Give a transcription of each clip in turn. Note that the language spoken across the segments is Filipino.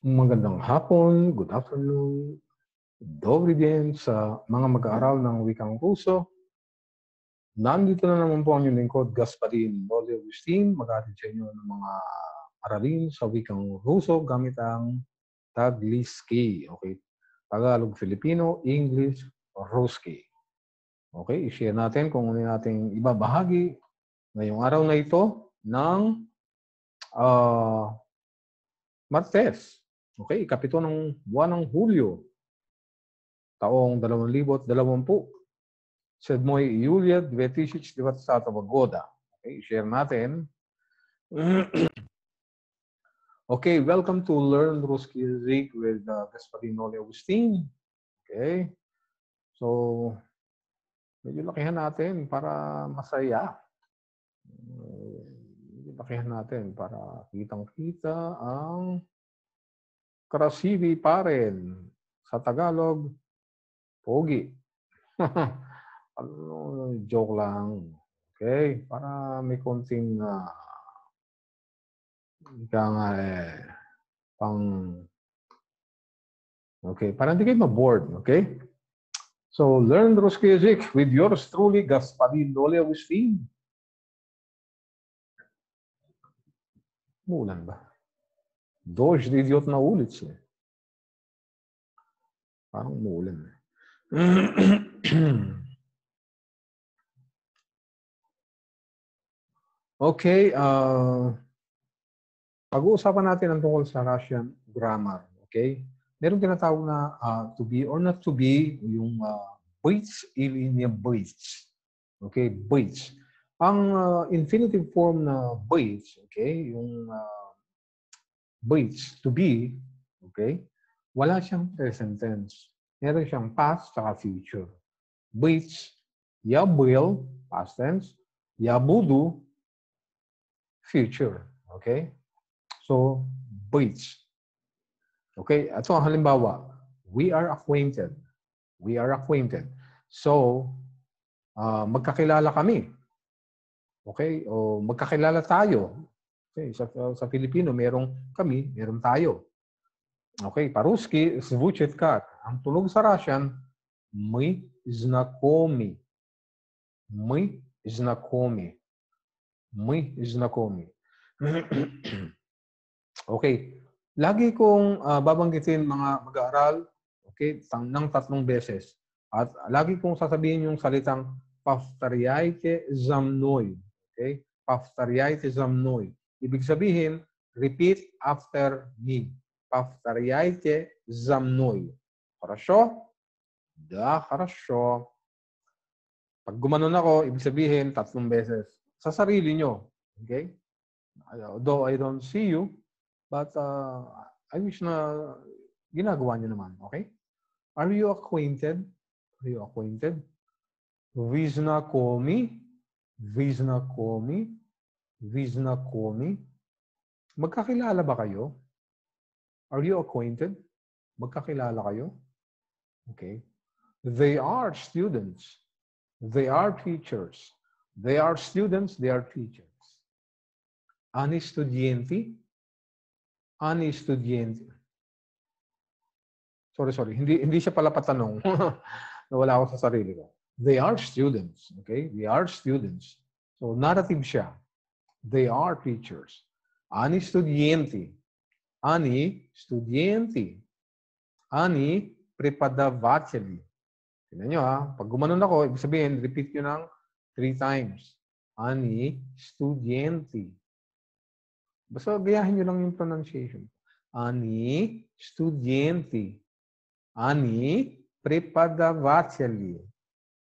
Magandang hapon, good afternoon, dobry din sa mga mag-aaral ng wikang Ruso. Nandito na naman po ang inyong lingkod, Gasparin Bode Agustin, mag-aaral sa inyo ng mga aralin sa wikang Ruso gamit ang Tagliski. Okay, Tagalog, Filipino, English, Ruski. Okay, i-share natin kung ano nating ibabahagi ngayong araw na ito ng uh, Martes. Okay, ikapito ng buwan ng Hulyo, taong 2020. Said mo Yulia 2024 Goda. Okay, share natin. okay, welcome to Learn Ruski Zik with uh, Gasparin Noli Agustin. Okay, so medyo lakihan natin para masaya. Medyo lakihan natin para kitang-kita ang Krasivi pa rin. Sa Tagalog, pogi. ano, joke lang. Okay? Para may konting uh, nga eh, pang Okay, para hindi kayo ma-bored, okay? So, learn Ruski music with yours truly, Gasparin Dole Agustin. Mulan ba? Дощ идет на улице. Parang umuulan. okay, uh, pag-uusapan natin ang tungkol sa Russian grammar. Okay? Meron tinatawag na uh, to be or not to be, yung uh, быть или не быть. Okay, быть. Ang uh, infinitive form na быть, okay, yung uh, which, to be, okay, wala siyang present tense. Meron siyang past at future. Which, ya will, past tense, ya budu, future. Okay? So, which. Okay? Ito ang halimbawa. We are acquainted. We are acquainted. So, uh, magkakilala kami. Okay? O magkakilala tayo. Okay, sa, sa Filipino, merong kami, meron tayo. Okay, по-русски звучит как? Ang tunog sa Russian, мы знакомы. Мы знакомы. Мы знакомы. okay. Lagi kong uh, babanggitin mga mag-aaral okay, ng tatlong beses. At lagi kong sasabihin yung salitang повторяйте за мной. Okay? Повторяйте за мной. Ibig sabihin, repeat after me. Повторяйте за мной. Хорошо? Да, хорошо. Pag gumanon ako, ibig sabihin, tatlong beses. Sa sarili nyo. Okay? Although I don't see you, but uh, I wish na ginagawa nyo naman. Okay? Are you acquainted? Are you acquainted? Вы знакомы? Вы знакомы? Viznakomi. Magkakilala ba kayo? Are you acquainted? Magkakilala kayo? Okay. They are students. They are teachers. They are students. They are teachers. Ani estudyente? Ani estudyente? Sorry, sorry. Hindi, hindi siya pala patanong. Nawala ako sa sarili ko. They are students. Okay? They are students. So, narrative siya. They are teachers. Ani estudiante. Ani estudiante. Ani prepadavateli. Tignan nyo ha. Pag gumanon ako, ibig sabihin, repeat nyo ng three times. Ani estudiante. Basta gayahin nyo lang yung pronunciation. Ani estudiante. Ani prepadavateli.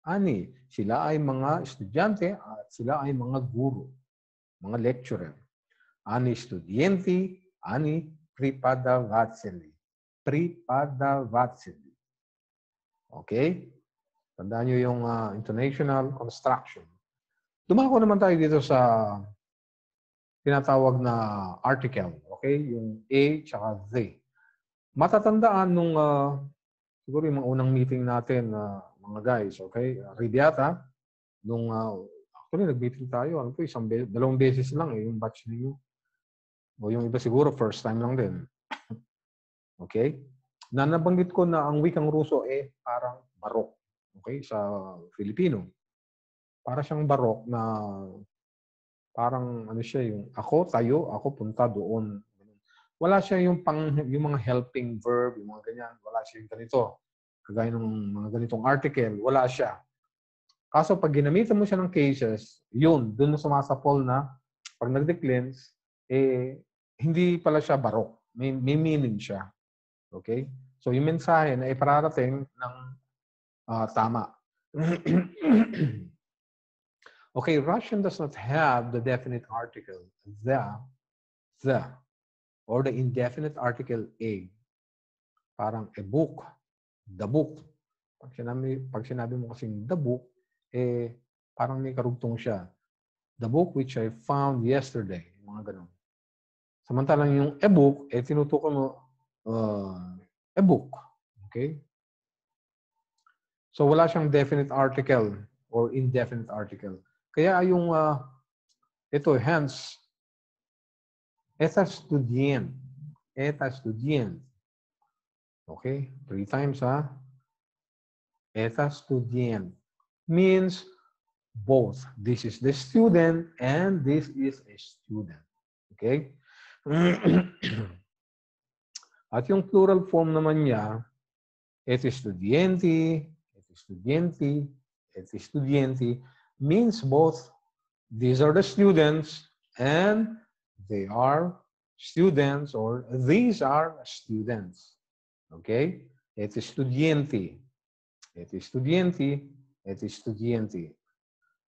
Ani, sila ay mga estudyante at sila ay mga guro mga lecturer. Ani estudiante, ani prepadavateli. Prepadavateli. Okay? Tandaan nyo yung uh, intonational construction. Dumako naman tayo dito sa tinatawag na article. Okay? Yung a tsaka they. Matatandaan nung uh, siguro yung mga unang meeting natin uh, mga guys. Okay? Ribiata, nung uh, Actually, nag-meeting tayo. Ano po, isang be- dalawang beses lang eh, yung batch ninyo. O yung iba siguro, first time lang din. Okay? Na nabanggit ko na ang wikang Ruso eh parang barok. Okay? Sa Filipino. Para siyang barok na parang ano siya yung ako tayo, ako punta doon. Wala siya yung pang yung mga helping verb, yung mga ganyan, wala siya yung ganito. Kagaya ng mga ganitong article, wala siya. Kaso pag ginamitan mo siya ng cases, yun, doon na sumasapol na pag nag-declines, eh, hindi pala siya barok. May, may meaning siya. Okay? So, yung mensahe na ipararating ng uh, tama. okay, Russian does not have the definite article, the, the, or the indefinite article a. Parang a book, the book. Pag sinabi, pag sinabi mo kasing the book, eh, parang may karugtong siya. The book which I found yesterday. Mga ganun. Samantalang yung a book, eh, tinutukoy mo uh, a book. Okay? So, wala siyang definite article or indefinite article. Kaya yung, uh, ito, hence, eta studient. Eta studient. Okay? Three times, ha? Eta studient means both. This is the student and this is a student. Okay? At yung plural form naman niya, et estudianti, et estudianti, et estudianti means both these are the students and they are students or these are students. Okay? Et estudianti. Et et estudianti.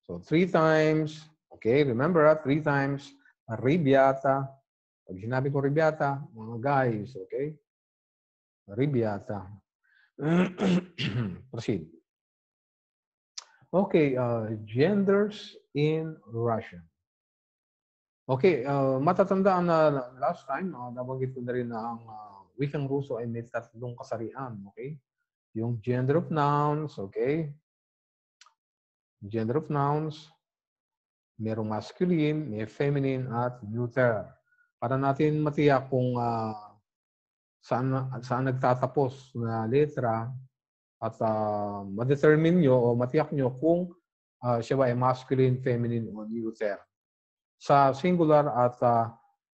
So three times, okay, remember that, three times, arribiata, Pag sinabi ko ribiata, mga guys, okay? Ribiata. Proceed. Okay, uh, genders in Russian. Okay, uh, matatandaan na last time, uh, nabanggit ko na rin na ang uh, wikang Ruso ay may tatlong kasarian, okay? Yung gender of nouns, okay? Gender of nouns, merong masculine, may feminine, at neuter para natin matiyak kung uh, saan, saan nagtatapos na letra at uh, ma-determine nyo o matiyak nyo kung uh, siya ba ay masculine, feminine, o neuter sa singular at uh,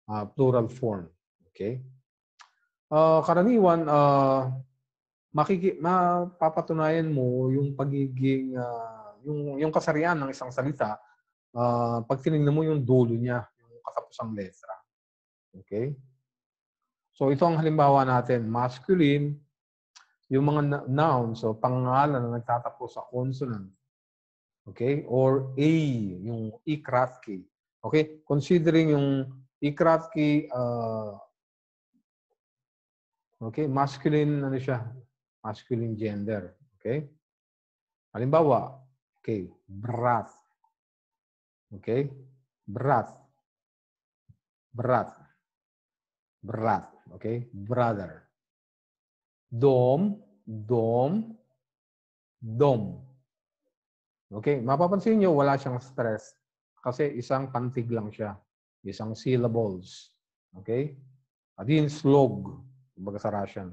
uh, plural form. Okay? Uh, karaniwan, uh, makiki mapapatunayan mo yung pagiging uh, yung yung kasarian ng isang salita uh, pag tinignan mo yung dulo niya, yung katapusang letra. Okay? So ito ang halimbawa natin, masculine, yung mga nouns, so pangalan na nagtatapos sa consonant. Okay? Or A, yung ikratki. Okay? Considering yung ikratki, uh, okay, masculine, ano siya? Masculine gender. Okay? Halimbawa, okay, brat. Okay? Brat. Brat. Brat. Okay? Brother. Dom, dom, dom. Okay? Mapapansin nyo, wala siyang stress. Kasi isang pantig lang siya. Isang syllables. Okay? At yun, slog. Baga sa Russian.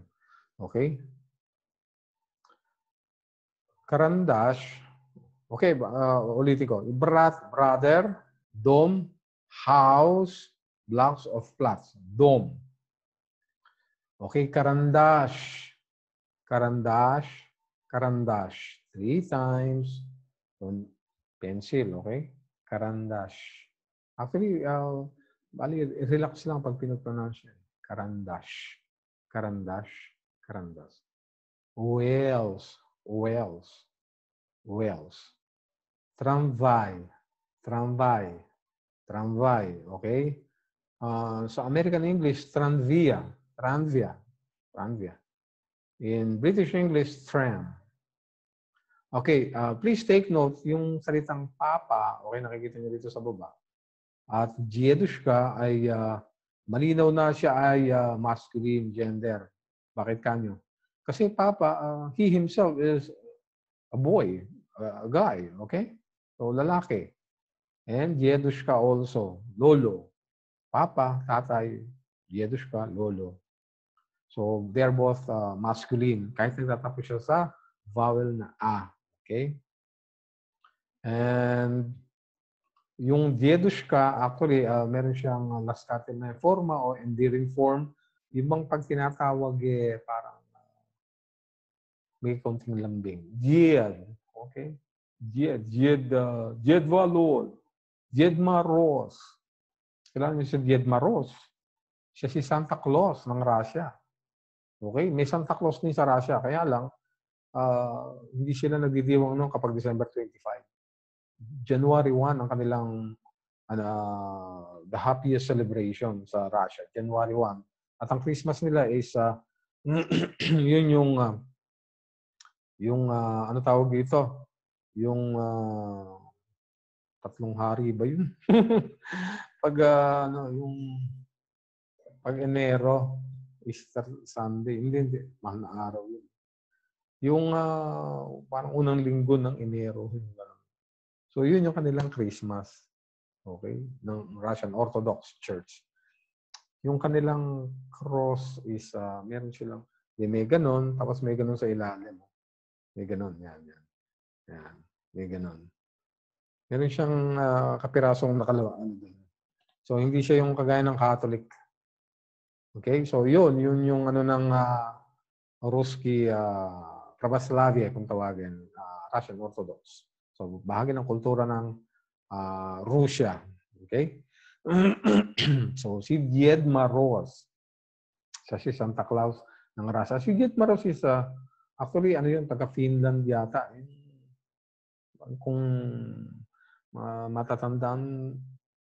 Okay? Karandash. Okay, uh, ulitin ko. Brat, brother, dom, house, blocks of flats. Dome. Okay, karandash. Karandash. Karandash. Three times. Pencil, okay? Karandash. Actually, uh, bali, relax lang pag pinag-pronounce yan. Karandash. Karandash. Wales. Wales. Wales. Tramvay. Tramvay. Tramvay. Okay? Uh, sa American English, tranvia. Tranvia. Tranvia. In British English, tram. Okay, uh, please take note, yung salitang papa, okay, nakikita niyo dito sa baba, at Diedushka ay uh, malinaw na siya ay uh, masculine gender. Bakit kanyo? Kasi papa, uh, he himself is a boy, a guy, okay? So, lalaki. And Diedushka also, lolo. Papa, tatay, Diedushka, lolo. So, they're both uh, masculine. Kahit nagtatapos siya sa vowel na A. Okay? And yung diedushka, actually, uh, meron siyang laskatin na forma o endearing form. Yung bang pag tinatawag eh, parang uh, may konting lambing. Died. Okay? Died. Died, uh, Died Valor. Died Maros. Kailan niyo si Died Maros? Siya si Santa Claus ng Russia. Okay? May Santa Claus din sa Russia. Kaya lang, uh, hindi sila nagdidiwang noon kapag December 25. January 1 ang kanilang uh, the happiest celebration sa Russia, January 1. At ang Christmas nila is uh, yun yung uh, yung uh, ano tawag dito? Yung uh, tatlong hari ba yun? pag uh, ano yung pag Enero, Easter Sunday, hindi, hindi, mahal na araw yun. Yung uh, parang unang linggo ng Enero, So, yun yung kanilang Christmas. Okay? Ng Russian Orthodox Church. Yung kanilang cross is, uh, meron silang, may ganon, tapos may ganon sa ilalim. May ganon, yan, yan. Yan, may ganon. Meron siyang uh, kapirasong nakalawa. Din. So, hindi siya yung kagaya ng Catholic. Okay? So, yun, yun yung ano ng uh, Ruski uh, Pravoslavia, kung tawagin, uh, Russian Orthodox. So, bahagi ng kultura ng uh, Russia. Okay? so, si Died Maros, siya si Santa Claus ng Russia. Si Died Maros is, uh, actually, ano yun, taga-Finland yata. Kung uh, matatandaan,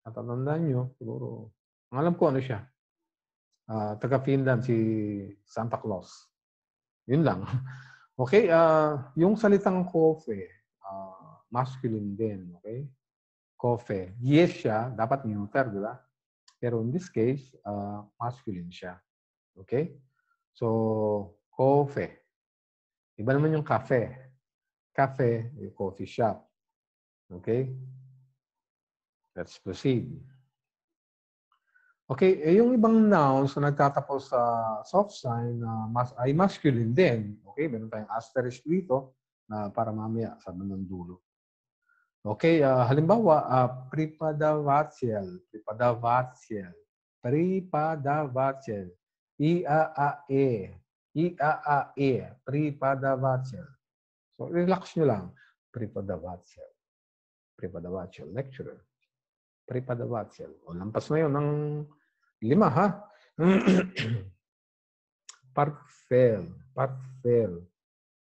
matatandaan nyo, siguro, ang alam ko ano siya, uh, taga-Finland, si Santa Claus. Yun lang. Okay, uh, yung salitang coffee, uh, masculine din. Okay? Coffee. Yes siya, dapat neuter, di ba? Pero in this case, uh, masculine siya. Okay? So, coffee. Iba naman yung cafe. Cafe, yung coffee shop. Okay? Let's proceed. Okay, eh, yung ibang nouns na nagtatapos sa soft sign uh, mas, ay masculine din. Okay, meron tayong asterisk dito na para mamaya sa ng dulo. Okay, uh, halimbawa, uh, pripadavatsel, pripadavatsel, pripadavatsel, I-A-A-E, I-A-A-E, pripadavatsel. So, relax nyo lang. Pripadavatsel. Pripadavatsel, lecturer. Pripadavatsel. O, lampas na yun ng lima, ha? Parfel, parfel.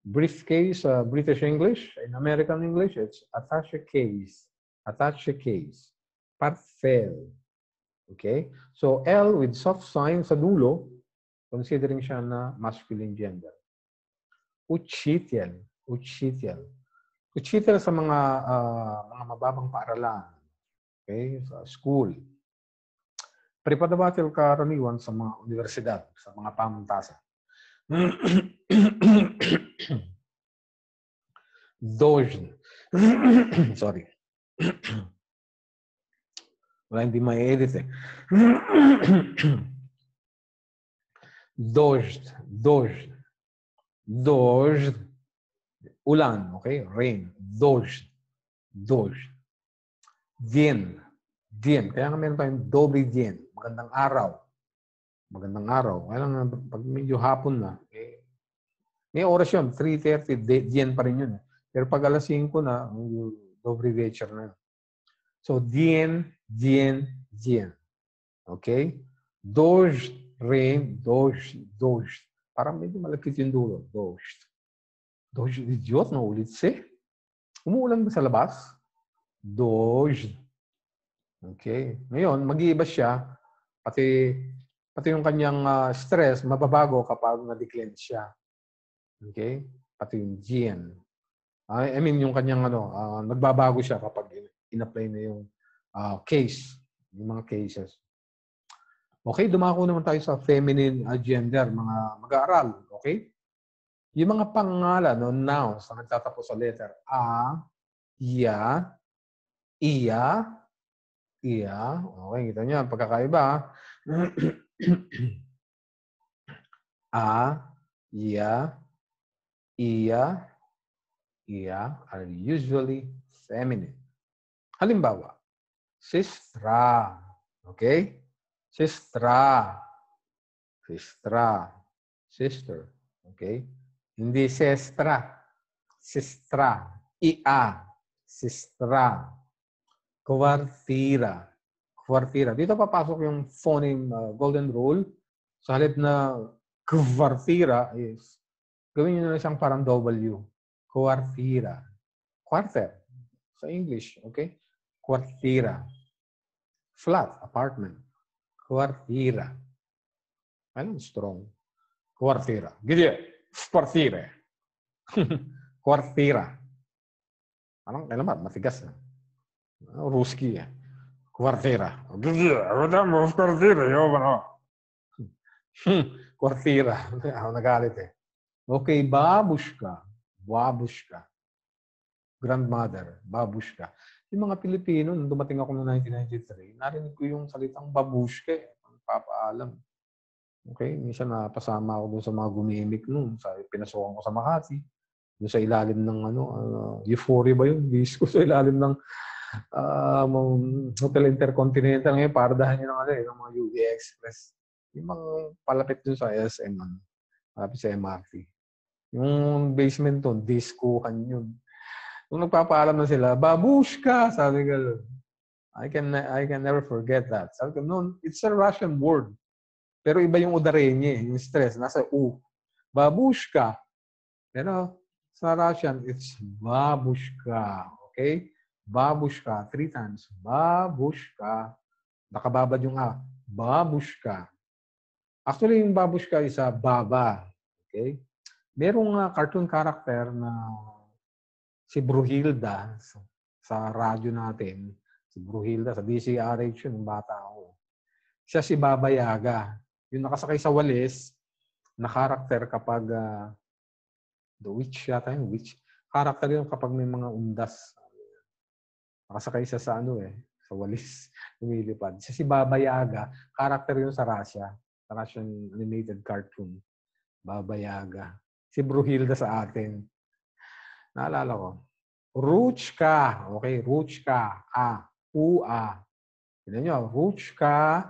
briefcase, uh, British English. In American English, it's attache case. Attache case. Parfel. Okay? So, L with soft sign sa dulo, considering siya na masculine gender. Uchitiel. Uchitiel. Uchitiel sa mga uh, mga mababang paaralan. Okay? Sa school. Prepadabatil karaniwan sa mga universidad, sa mga pamantasan. Dojn. Sorry. Wala hindi ma-edit eh. Dojn. Dojn. Dojn Ulan, okay? Rain. Dojn. Dojn. Dien. Dien. Kaya nga meron tayong doble dien. Magandang araw. Magandang araw. Kaya lang, pag medyo hapon na, eh, may oras yun. 3.30, dien pa rin yun. Pero pag alas 5 na, dobre вечер na. So, dien, dien, dien. Okay? Doj, rain, doj, doj. Parang medyo malapit yung dulo. Doj. Doj, idiot, naulit si. Umuulan ba sa labas? Doj. Okay? Ngayon, mag-iiba siya. Pati Pati yung kanyang uh, stress, mababago kapag na-decline siya. Okay? Pati yung gene. I, I mean, yung kanyang ano, uh, nagbabago siya kapag in-apply na yung uh, case, yung mga cases. Okay, dumako naman tayo sa feminine uh, gender, mga mag-aaral. Okay? Yung mga pangalan, no, nouns na nagtatapos sa letter A, iya, iya, iya. Okay, kita niyo, pagkakaiba. a, ya, iya, iya are usually feminine. Halimbawa, sistra. Okay? Sistra. Sistra. Sister. Okay? Hindi sestra. Sistra. Ia. Sistra. Kwartira. Kwartira. Dito papasok yung phoneme uh, golden rule. Sa halip na kwartira is gawin nyo na siyang parang W. Kwartira. Quarter. Sa English. Okay? Kwartira. Flat. Apartment. Kwartira. Anong strong? Kwartira. Gidya. Kwartira. Kwartira. Anong, alam ba, matigas na. Ruski eh. Kwartira. Ano mo, kwartira. Yo, ano? Ako nagalit eh. Okay, babushka. Babushka. Grandmother. Babushka. Yung mga Pilipino, nung dumating ako noong 1993, narinig ko yung salitang babushka eh. Papaalam. Okay? Minsan napasama ako doon sa mga gumimik noon. Sa, pinasukan ko sa Makati. Doon sa ilalim ng ano, uh, Euphoria ba yun? Disco sa ilalim ng uh, Hotel Intercontinental. Ngayon, paradahan nyo ng, ano, eh, ng mga UV Express. Yung mga palapit doon sa SM. Ano, palapit sa MRT. Yung basement doon, discohan yun. Nung nagpapaalam na sila, babushka, sabi ko. I can I can never forget that. Sabi ko, no, it's a Russian word. Pero iba yung udarenye, yung stress, nasa U. Babushka. Pero sa Russian, it's babushka. Okay? Babushka. Three times. Babushka. Nakababad yung A. Babushka. Actually, yung babushka is a baba. Okay? Merong uh, cartoon character na si Bruhilda sa, sa radyo natin. Si Bruhilda sa DCRH yun, bata ako. Siya si Baba Yaga. Yung nakasakay sa walis na karakter kapag uh, the witch yata yung witch. Karakter yun kapag may mga undas. Nakasakay siya sa ano eh, sa walis. Lumilipad. Siya si Baba Yaga. Karakter yun sa Russia. Sa Russian animated cartoon. Baba Yaga. Si Bruhilda sa atin. Naalala ko. Ruchka. Okay, Ruchka. A. U-A. Tignan nyo. Ruchka.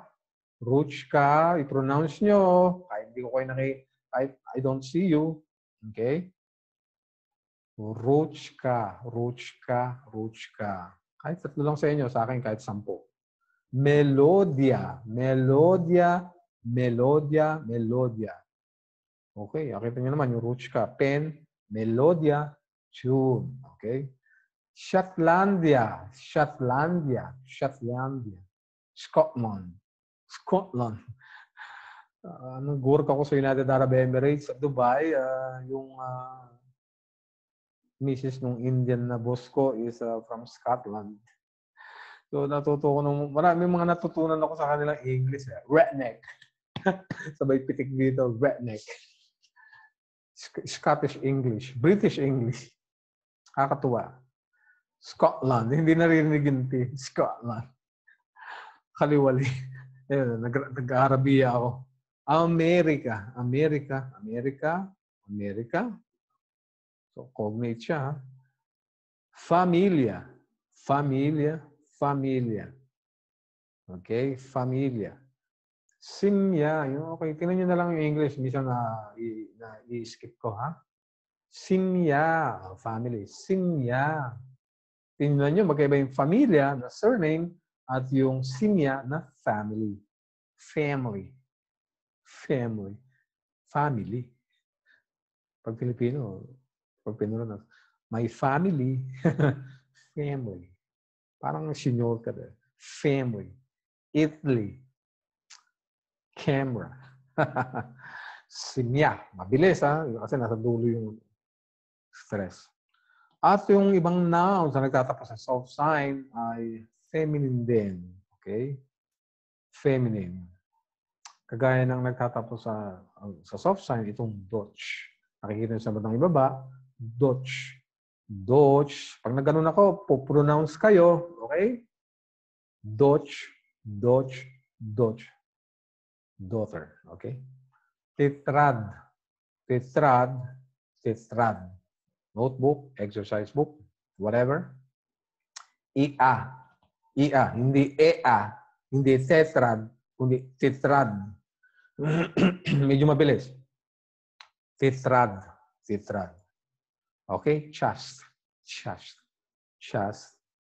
Ruchka. I-pronounce nyo. Kahit hindi ko kayo naki... Kahit I don't see you. Okay? Ruchka. Ruchka. Ruchka. Kahit tatlo lang sa inyo. Sa akin kahit sampo. Melodia. Melodia. Melodia. Melodia. Okay. Nakita nyo naman yung Ruchka. Pen. Melodia. Tune. Okay? Shetlandia. Shetlandia. Shetlandia. Scotland. Scotland. Uh, nag-work ako sa United Arab Emirates sa Dubai. Uh, yung uh, misis nung Indian na boss ko is uh, from Scotland. So natuto ko nung marami mga natutunan ako sa kanilang English. Eh. Redneck. Sabay pitik dito, redneck. Scottish English, British English. Kakatuwa. Scotland. Hindi naririnig yung T. Scotland. Kaliwali. Ayun, nag-Arabiya ako. America. America. America. America. So, cognate siya. Familia. Familia. Familia. Okay? Familia. Simya. Okay, tingnan nyo na lang yung English. Minsan na, na i-skip ko, ha? Simya, family. Simya. Tingnan nyo, magkaiba yung familia na surname at yung simya na family. Family. Family. Family. Pag Filipino, pag Pinuro na, my family, family. Parang senior ka din. Family. Italy. Camera. Simya. Mabilis ha. Kasi nasa dulo yung stress. At yung ibang nouns na nagtatapos sa soft sign ay feminine din. Okay? Feminine. Kagaya ng nagtatapos sa sa soft sign, itong Dutch. Nakikita sa bandang ibaba, Dutch. Dutch. Pag nagganon ako, po-pronounce kayo. Okay? Dutch, Dutch, Dutch. Daughter. Okay? Tetrad. Tetrad. Tetrad. Notebook, exercise book, whatever. IA. IA. Hindi EA. Hindi tetrad. Kundi tetrad. Medyo mabilis. Tetrad. Tetrad. Okay? Chast. Chast. Chast.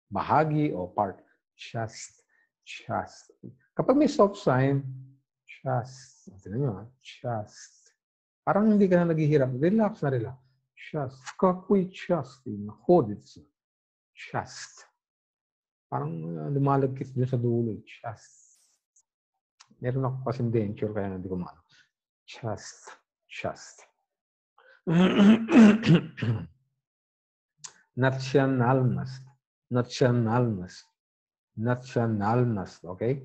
Bahagi o part. Chast. Chast. Kapag may soft sign, chast. Tignan nyo, chast. Parang hindi ka na naghihirap. Relax na relax. Chast. Какой частый находится? Chast. Parang uh, lumalagkit dun sa dulo. Chast. Meron ako kasing denture kaya hindi ko maano. Chast. Chast. Nationalnost. Nationalnost. Nationalnost. Okay?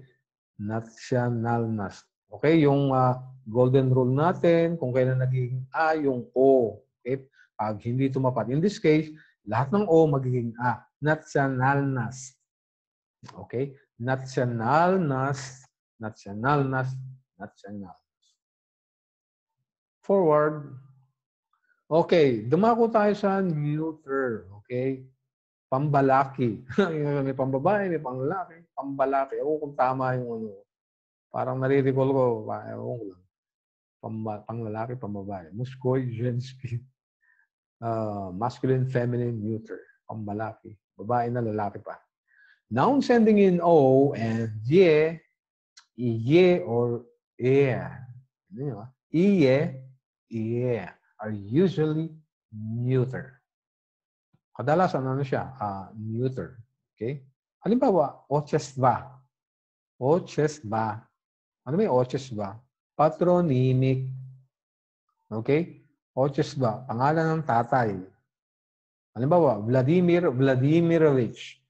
Nationalnost. Okay? Yung uh, golden rule natin, kung kailan naging A, yung O. Okay? Pag hindi tumapat. In this case, lahat ng O magiging A. Nationalnost. Okay? Nationalnost. Nationalnost. Nationalnost. Forward. Okay, dumako tayo sa neuter. Okay? Pambalaki. may pambabae, may panglalaki. Pambalaki. Ewan kung tama yung ano. Parang nare-recall ko. Ewan ko lang. Pamba, panglalaki, pambabae. Muskoy, Jenski. Uh, masculine, feminine, neuter. Pambalaki. Babae na lalaki pa. Noun sending in O and ye, iye or yun? Iye, iye are usually neuter. Kadalasan ano siya? Uh, neuter. Okay? Halimbawa, ochestva. Ochestva. Ano may ochestva? Patronymic. Okay? Ochestva. Pangalan ng tatay. Halimbawa, Vladimir Vladimirovich.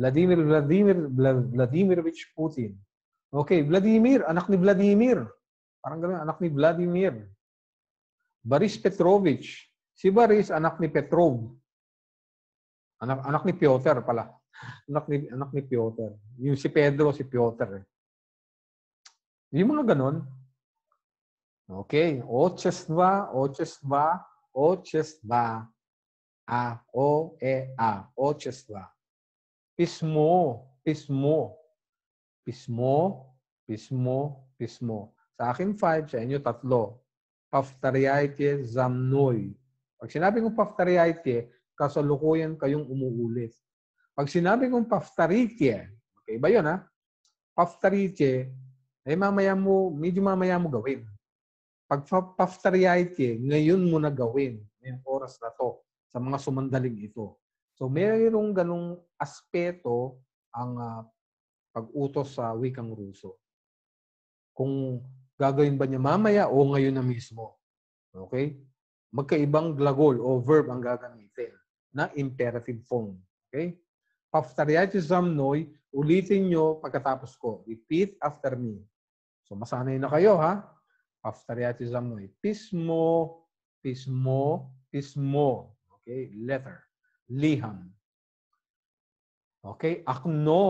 Vladimir Vladimir Vladimirovich Putin. Okay, Vladimir, anak ni Vladimir. Parang gano'n, anak ni Vladimir. Boris Petrovich. Si Boris, anak ni Petrov. Anak, anak ni Piotr pala. Anak ni, anak ni Piotr. Yung si Pedro, si Piotr. Eh. Yung mga ganon. Okay. Ochestva, ochestva, ochestva. A, O, E, A. Ochestva. Pismo, pismo. Pismo, pismo, pismo. Sa akin five, sa inyo tatlo paftariaite zamnoy. Pag sinabi kong paftariaite, kasalukuyan kayong umuulit. Pag sinabi kong paftarite, okay ba yun ha? Paftarite, ay mamaya mo, medyo mamaya mo gawin. Pag paftariaite, ngayon mo na gawin. Ngayong oras na to, sa mga sumandaling ito. So mayroong ganong aspeto ang uh, pag-utos sa wikang Ruso. Kung gagawin ba niya mamaya o ngayon na mismo. Okay? Magkaibang glagol o verb ang gagamitin na imperative form. Okay? Paftariyati zamnoy, ulitin nyo pagkatapos ko. Repeat after me. So masanay na kayo ha. Paftariyati zamnoy. Pismo, pismo, pismo. Okay? Letter Liham. Okay? Akno.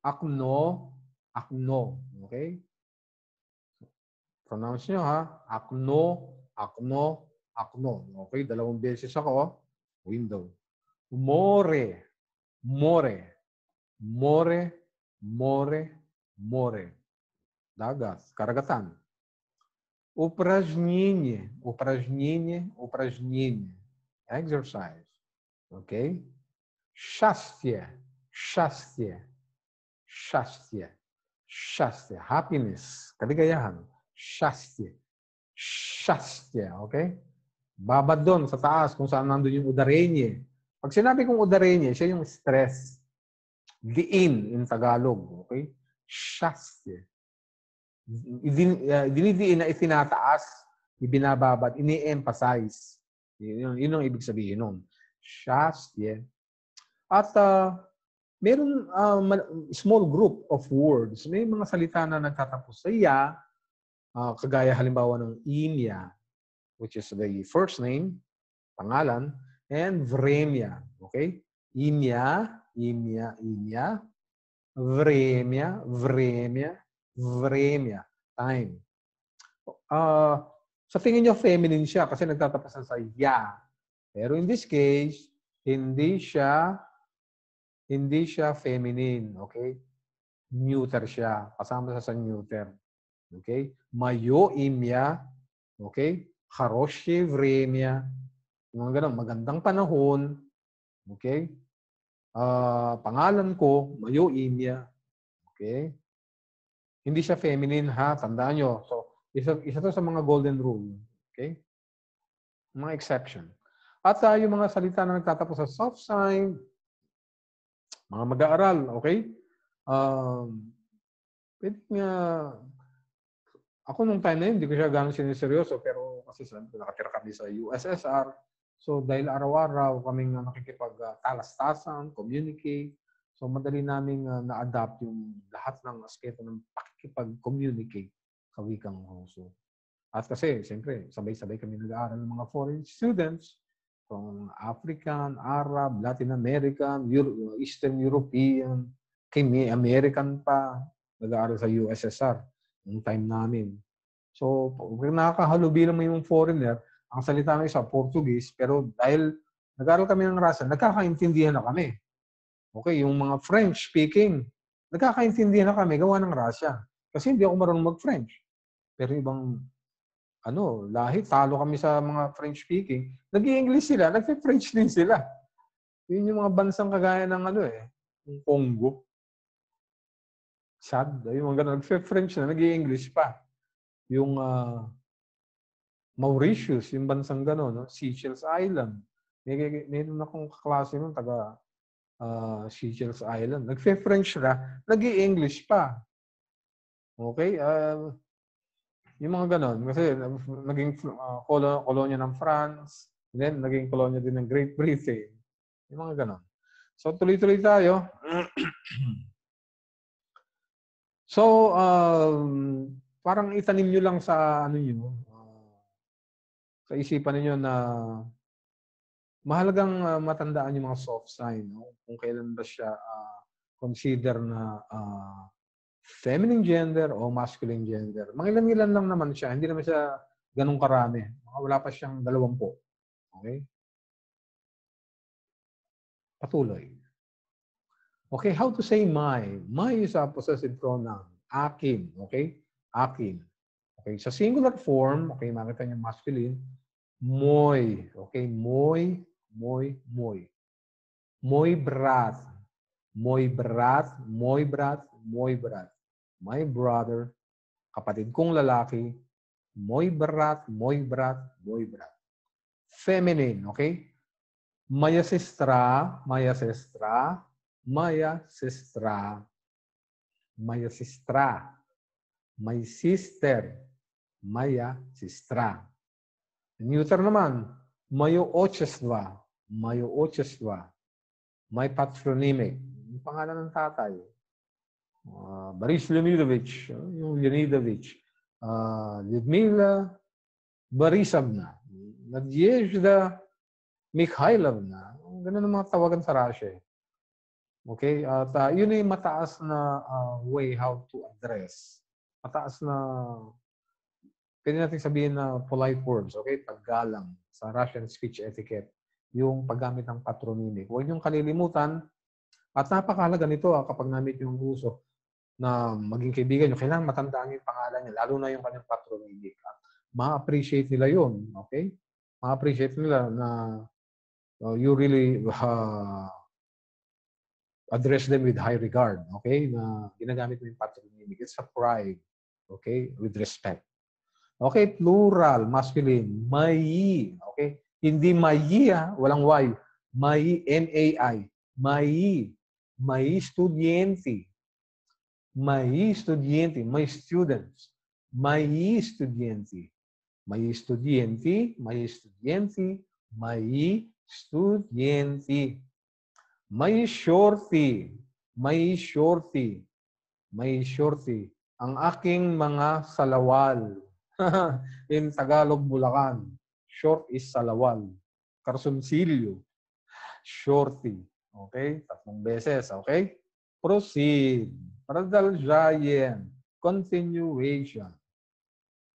Akno. Akno. Okay? Pronounce nyo ha. Akno, akno, akno. Okay, dalawang beses ako. Window. More, more, more, more, more. Dagat, karagatan. Упражнение, упражнение, упражнение. Exercise. Okay? Shastya, Shastya, Shastya, Shastya, happiness, kaligayahan, Shastya, Shastya, okay? Babad doon sa taas kung saan nandun yung udarenye. Pag sinabi kong udarenye, siya yung stress. Diin in Tagalog, okay? Shastya. Din, uh, dinidiin na itinataas, ibinababad, ini-emphasize. Yun, yun ang ibig sabihin nun. Shastya. At uh, meron uh, small group of words. May mga salita na nagtatapos sa ya, uh, kagaya halimbawa ng Imya, which is the first name, pangalan, and Vremya. Okay? Imya, Imya, Imya, Vremya, Vremya, Vremya. Time. Uh, Sa tingin niyo, feminine siya kasi nagtatapasan sa ya. Pero in this case, hindi siya hindi siya feminine, okay? Neuter siya. Kasama siya sa neuter. Okay? Mayoimya, okay? Haroshi vremya. Mga ganun, magandang panahon. Okay? Uh, pangalan ko, Mayoimya. Okay? Hindi siya feminine ha, tandaan nyo. So, isa, isa to sa mga golden rule. Okay? Mga exception. At uh, yung mga salita na nagtatapos sa soft sign, mga mag-aaral, okay? Um, pwede nga, ako nung time na yun, hindi ko siya gano'ng siniseryoso, pero kasi sa, nakatira kami sa USSR, so dahil araw-araw kaming nakikipag-talastasan, communicate, so madali namin uh, na-adapt yung lahat ng aspeto ng pakikipag-communicate sa wikang Huso. At kasi, siyempre, sabay-sabay kami nag-aaral ng mga foreign students from African, Arab, Latin American, Euro Eastern European, kami American pa, nag-aaral sa USSR yung time namin. So, pag nakakahalubilo mo yung foreigner, ang salita ng isa, Portuguese, pero dahil nag-aaral kami ng Russian, nagkakaintindihan na kami. Okay, yung mga French speaking, nagkakaintindihan na kami, gawa ng Russia. Kasi hindi ako marunong mag-French. Pero ibang ano, lahi, talo kami sa mga French speaking. Nag-i-English sila, nag-French din sila. Yun yung mga bansang kagaya ng ano eh, Congo. Sad, yung mga ganun. Nag-French na, nag-i-English pa. Yung uh, Mauritius, yung bansang gano'n, no? Seychelles Island. May, meron akong kaklase nun, taga uh, Seychelles Island. Nag-French na, nag-i-English pa. Okay? Uh, yung mga ganon. Kasi naging uh, kolonya ng France, then naging kolonya din ng Great Britain. Yung mga ganon. So, tuloy-tuloy tayo. so, um, parang itanim nyo lang sa ano nyo, uh, sa isipan niyo na mahalagang uh, matandaan yung mga soft sign. No? Kung kailan ba siya uh, consider na uh, feminine gender o masculine gender. Mangilan-ilan lang naman siya. Hindi naman siya ganun karami. Wala pa siyang dalawampu. Okay? Patuloy. Okay, how to say my? My is a possessive pronoun. Akin. Okay? Akin. Okay, sa singular form, okay, makita niyo masculine, moy. Okay, moy, moy, moy. Moy brat. Moy brat, moy brat, moy brat my brother, kapatid kong lalaki, moy brat, moy brat, moy brat. Feminine, okay? Maya sestra, maya sestra, maya sestra, maya sestra, my sister, maya sestra. Neuter naman, mayo ochestva, mayo ochestva, my patronymic, yung pangalan ng tatay, uh, Boris Leonidovich, uh, yung Leonidovich, uh, Lyudmila Borisovna, Nadezhda Mikhailovna. Ganun ang mga tawagan sa Russia. Eh. Okay? At uh, yun ay mataas na uh, way how to address. Mataas na, pwede natin sabihin na polite words. Okay? Paggalang sa Russian speech etiquette. Yung paggamit ng patronymic. Huwag niyong kalilimutan. At napakahalaga nito ah, kapag namit yung uso na maging kaibigan nyo, kailangan matandaan yung pangalan niya, lalo na yung kanyang patronymic. Ma-appreciate nila yun, okay? Ma-appreciate nila na uh, you really uh, address them with high regard, okay? Na ginagamit mo yung patronymic. It's a pride, okay? With respect. Okay, plural, masculine, mai, okay? Hindi mai, ha? walang y. Mai, M-A-I. Mai, mai estudiante may estudiante, may students, may estudiante, may estudiante, may estudiante, may estudiante, may shorty, may shorty, may shorty. Ang aking mga salawal. In Tagalog, Bulacan. Short is salawal. Carsoncillo. Shorty. Okay? Tatlong beses. Okay? Proceed. Radal Ryan, continuation.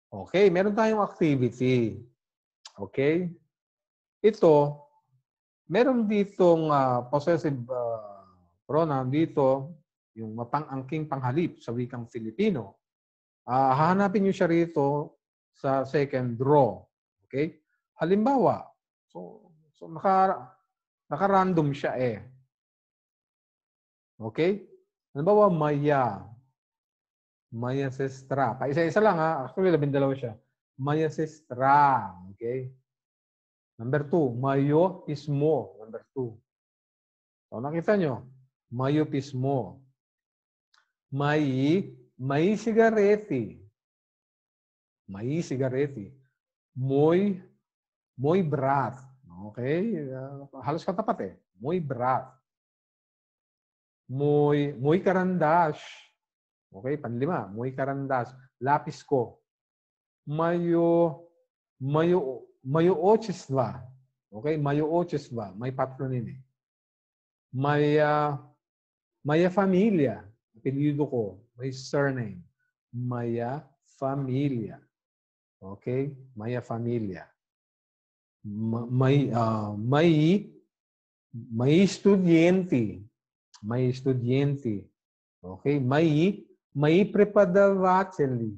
Okay, meron tayong activity. Okay? Ito, meron ditong uh, possessive uh, pronoun dito, yung mapangangking panghalip sa wikang Filipino. Uh, hahanapin nyo siya rito sa second row. Okay? Halimbawa, so, so naka, naka-random siya eh. Okay? Halimbawa, Maya. Maya Sestra. Pa isa-isa lang ha. Actually, labindalawa siya. Maya Sestra. Okay? Number two, Mayo Pismo. Number two. So, nakita nyo? Mayo Pismo. May, may sigareti. May sigareti. Moy, moy brat. Okay? Uh, halos katapat eh. Moy brat. Moy, moy karandash. Okay, panlima, moy karandas. Lapis ko. Mayo, mayo, mayo ochesva. Okay, mayo ochesva. May patronin eh. Maya, maya familia. Apelido ko. May surname. Maya familia. Okay? Maya familia. May, uh, may, may estudyante. May estudyante. Okay? May may prepadavateli.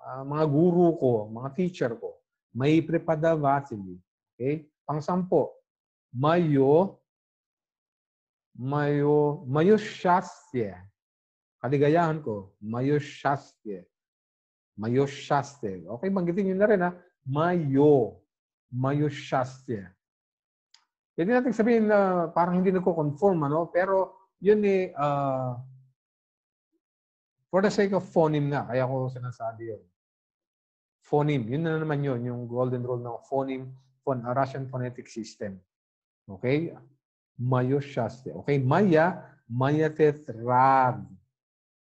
Uh, mga guru ko, mga teacher ko, may prepadavateli. Okay? Pang-sampo, mayo, mayo, mayo shastya. Kaligayahan ko, mayo shastya. Mayo shastya. Okay, banggitin nyo na rin ha. Mayo. Mayo shastya. Pwede natin sabihin na parang hindi nagko-conform, ano? Pero yun eh, uh, For the sake of phoneme nga, kaya ko sinasabi yun. Phoneme, yun na naman yun, yung golden rule ng phoneme, phon, uh, Russian phonetic system. Okay? Mayo shaste. Okay? Maya, maya tetrad.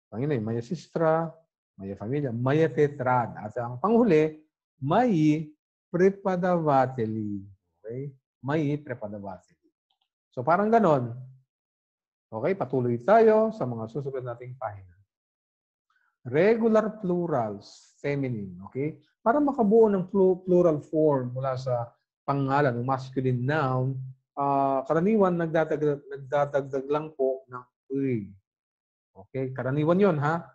Panginoon, maya sistra, maya familia, maya tetrad. At ang panghuli, mai prepadavateli. Okay? Mai prepadavateli. So parang ganon. Okay, patuloy tayo sa mga susunod nating pahina regular plurals, feminine, okay? Para makabuo ng plural form mula sa pangalan ng masculine noun, uh, karaniwan nagdadagdag, nagdadagdag lang po ng uy. Okay? Karaniwan yon ha?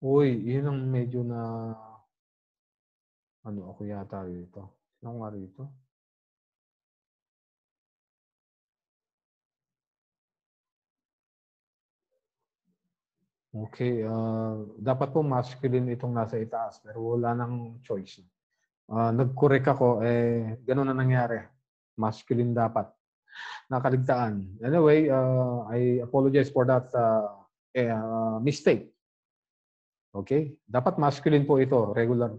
Uy, yun ang medyo na ano ako yata rito. Ano nga rito? Okay, uh, dapat po masculine itong nasa itaas pero wala nang choice. Uh, nag-correct ako, eh, ganun na nangyari. Masculine dapat. Nakaligtaan. Anyway, uh, I apologize for that uh, eh, uh, mistake. Okay? Dapat masculine po ito. Regular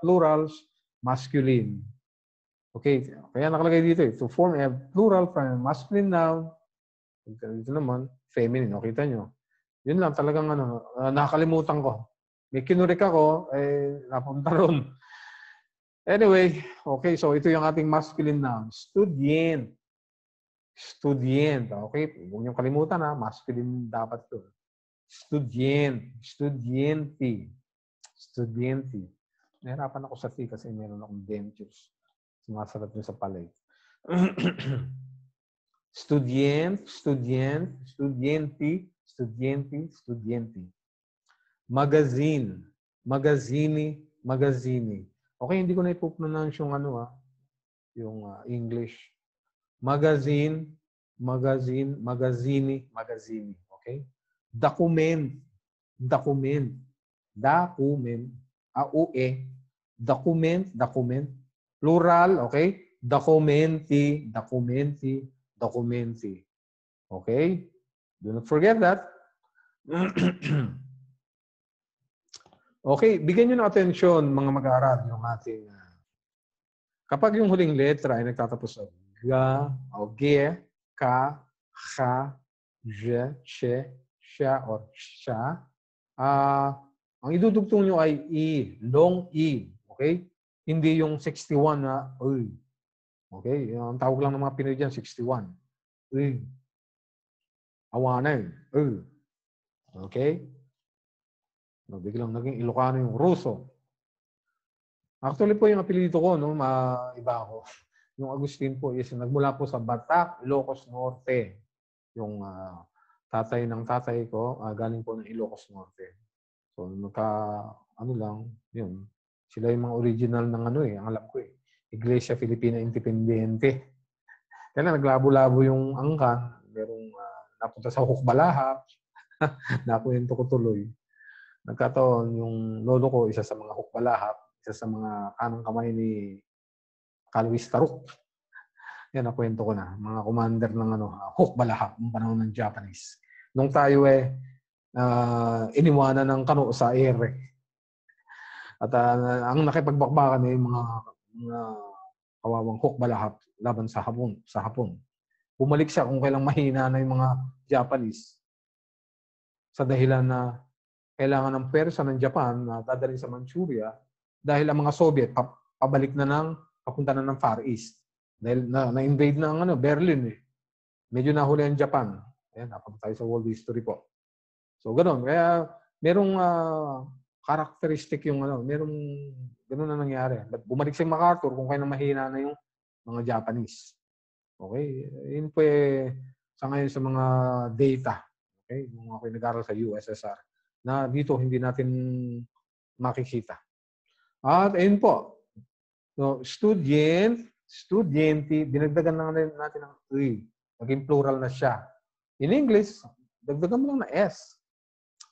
plurals, masculine. Okay? Kaya nakalagay dito eh. To form a plural from a masculine noun, ito naman, feminine. O, kita nyo. Yun lang, talagang ano, uh, nakakalimutan ko. May kinurik ako, eh, napunta ron. Anyway, okay, so ito yung ating masculine noun. Student. Student. Okay, huwag niyong kalimutan ha, masculine dapat to. Student. Studiente. Studiente. Nahirapan ako sa T kasi meron akong dentures. Sumasarap yun sa palay. student, student, studiente, estudiante, estudiante. Magazine, magazine, magazine. Okay, hindi ko na ipopronounce yung ano ah, yung uh, English. Magazine, magazine, magazine, magazine. Okay? Document, document, document, A-U-E, document, document. Plural, okay? Documenti, documenti, documenti. Okay? Do not forget that. okay, bigyan nyo ng atensyon mga mag-aaral yung ating uh, kapag yung huling letra ay nagtatapos sa ga, o ge, ka, ha, je, she, siya, or siya, uh, ang idudugtong nyo ay i, long i. Okay? Hindi yung 61 na uy. Okay? Ang tawag lang ng mga Pinoy dyan, 61. Uy. Awanan. Uh. Okay? No, biglang naging Ilocano yung Ruso. Actually po yung apelido ko, no, maiba ako. Yung Agustin po is nagmula po sa Batak, Ilocos Norte. Yung uh, tatay ng tatay ko, uh, galing po ng Ilocos Norte. So, nagka, ano lang, yun. Sila yung mga original ng ano eh, ang alam ko eh. Iglesia Filipina Independiente. Kaya naglabo-labo yung angkan. Merong uh, napunta sa Hukbalahap. Nakwento ko tuloy. Nagkataon, yung lolo ko, isa sa mga Hukbalahap, isa sa mga kanang kamay ni Kalwis Taruk. Yan, nakwento ko na. Mga commander ng ano, Hook Balahap, ng panahon ng Japanese. Nung tayo eh, uh, iniwanan ng kano sa ere. At uh, ang nakipagbakbakan ay mga, mga kawawang Hook Balahap laban sa Hapon. Sa Hapon. Bumalik siya kung kailang mahina na yung mga Japanese sa dahilan na kailangan ng persa ng Japan na dadalhin sa Manchuria dahil ang mga Soviet pabalik na ng papunta na ng Far East. Dahil na, na-invade na ang ano, Berlin eh. Medyo nahuli ang Japan. Ayan, napunta tayo sa world history po. So, ganoon. Kaya, merong uh, characteristic yung ano, merong ganoon na nangyari. But bumalik si MacArthur kung kaya na mahina na yung mga Japanese. Okay? Yun po eh, sa ngayon sa mga data. Okay? Yung ako nag-aral sa USSR na dito hindi natin makikita. At ayun po, So, student, studenti, dinagdagan lang natin ng e. Naging plural na siya. In English, dagdagan mo lang na S.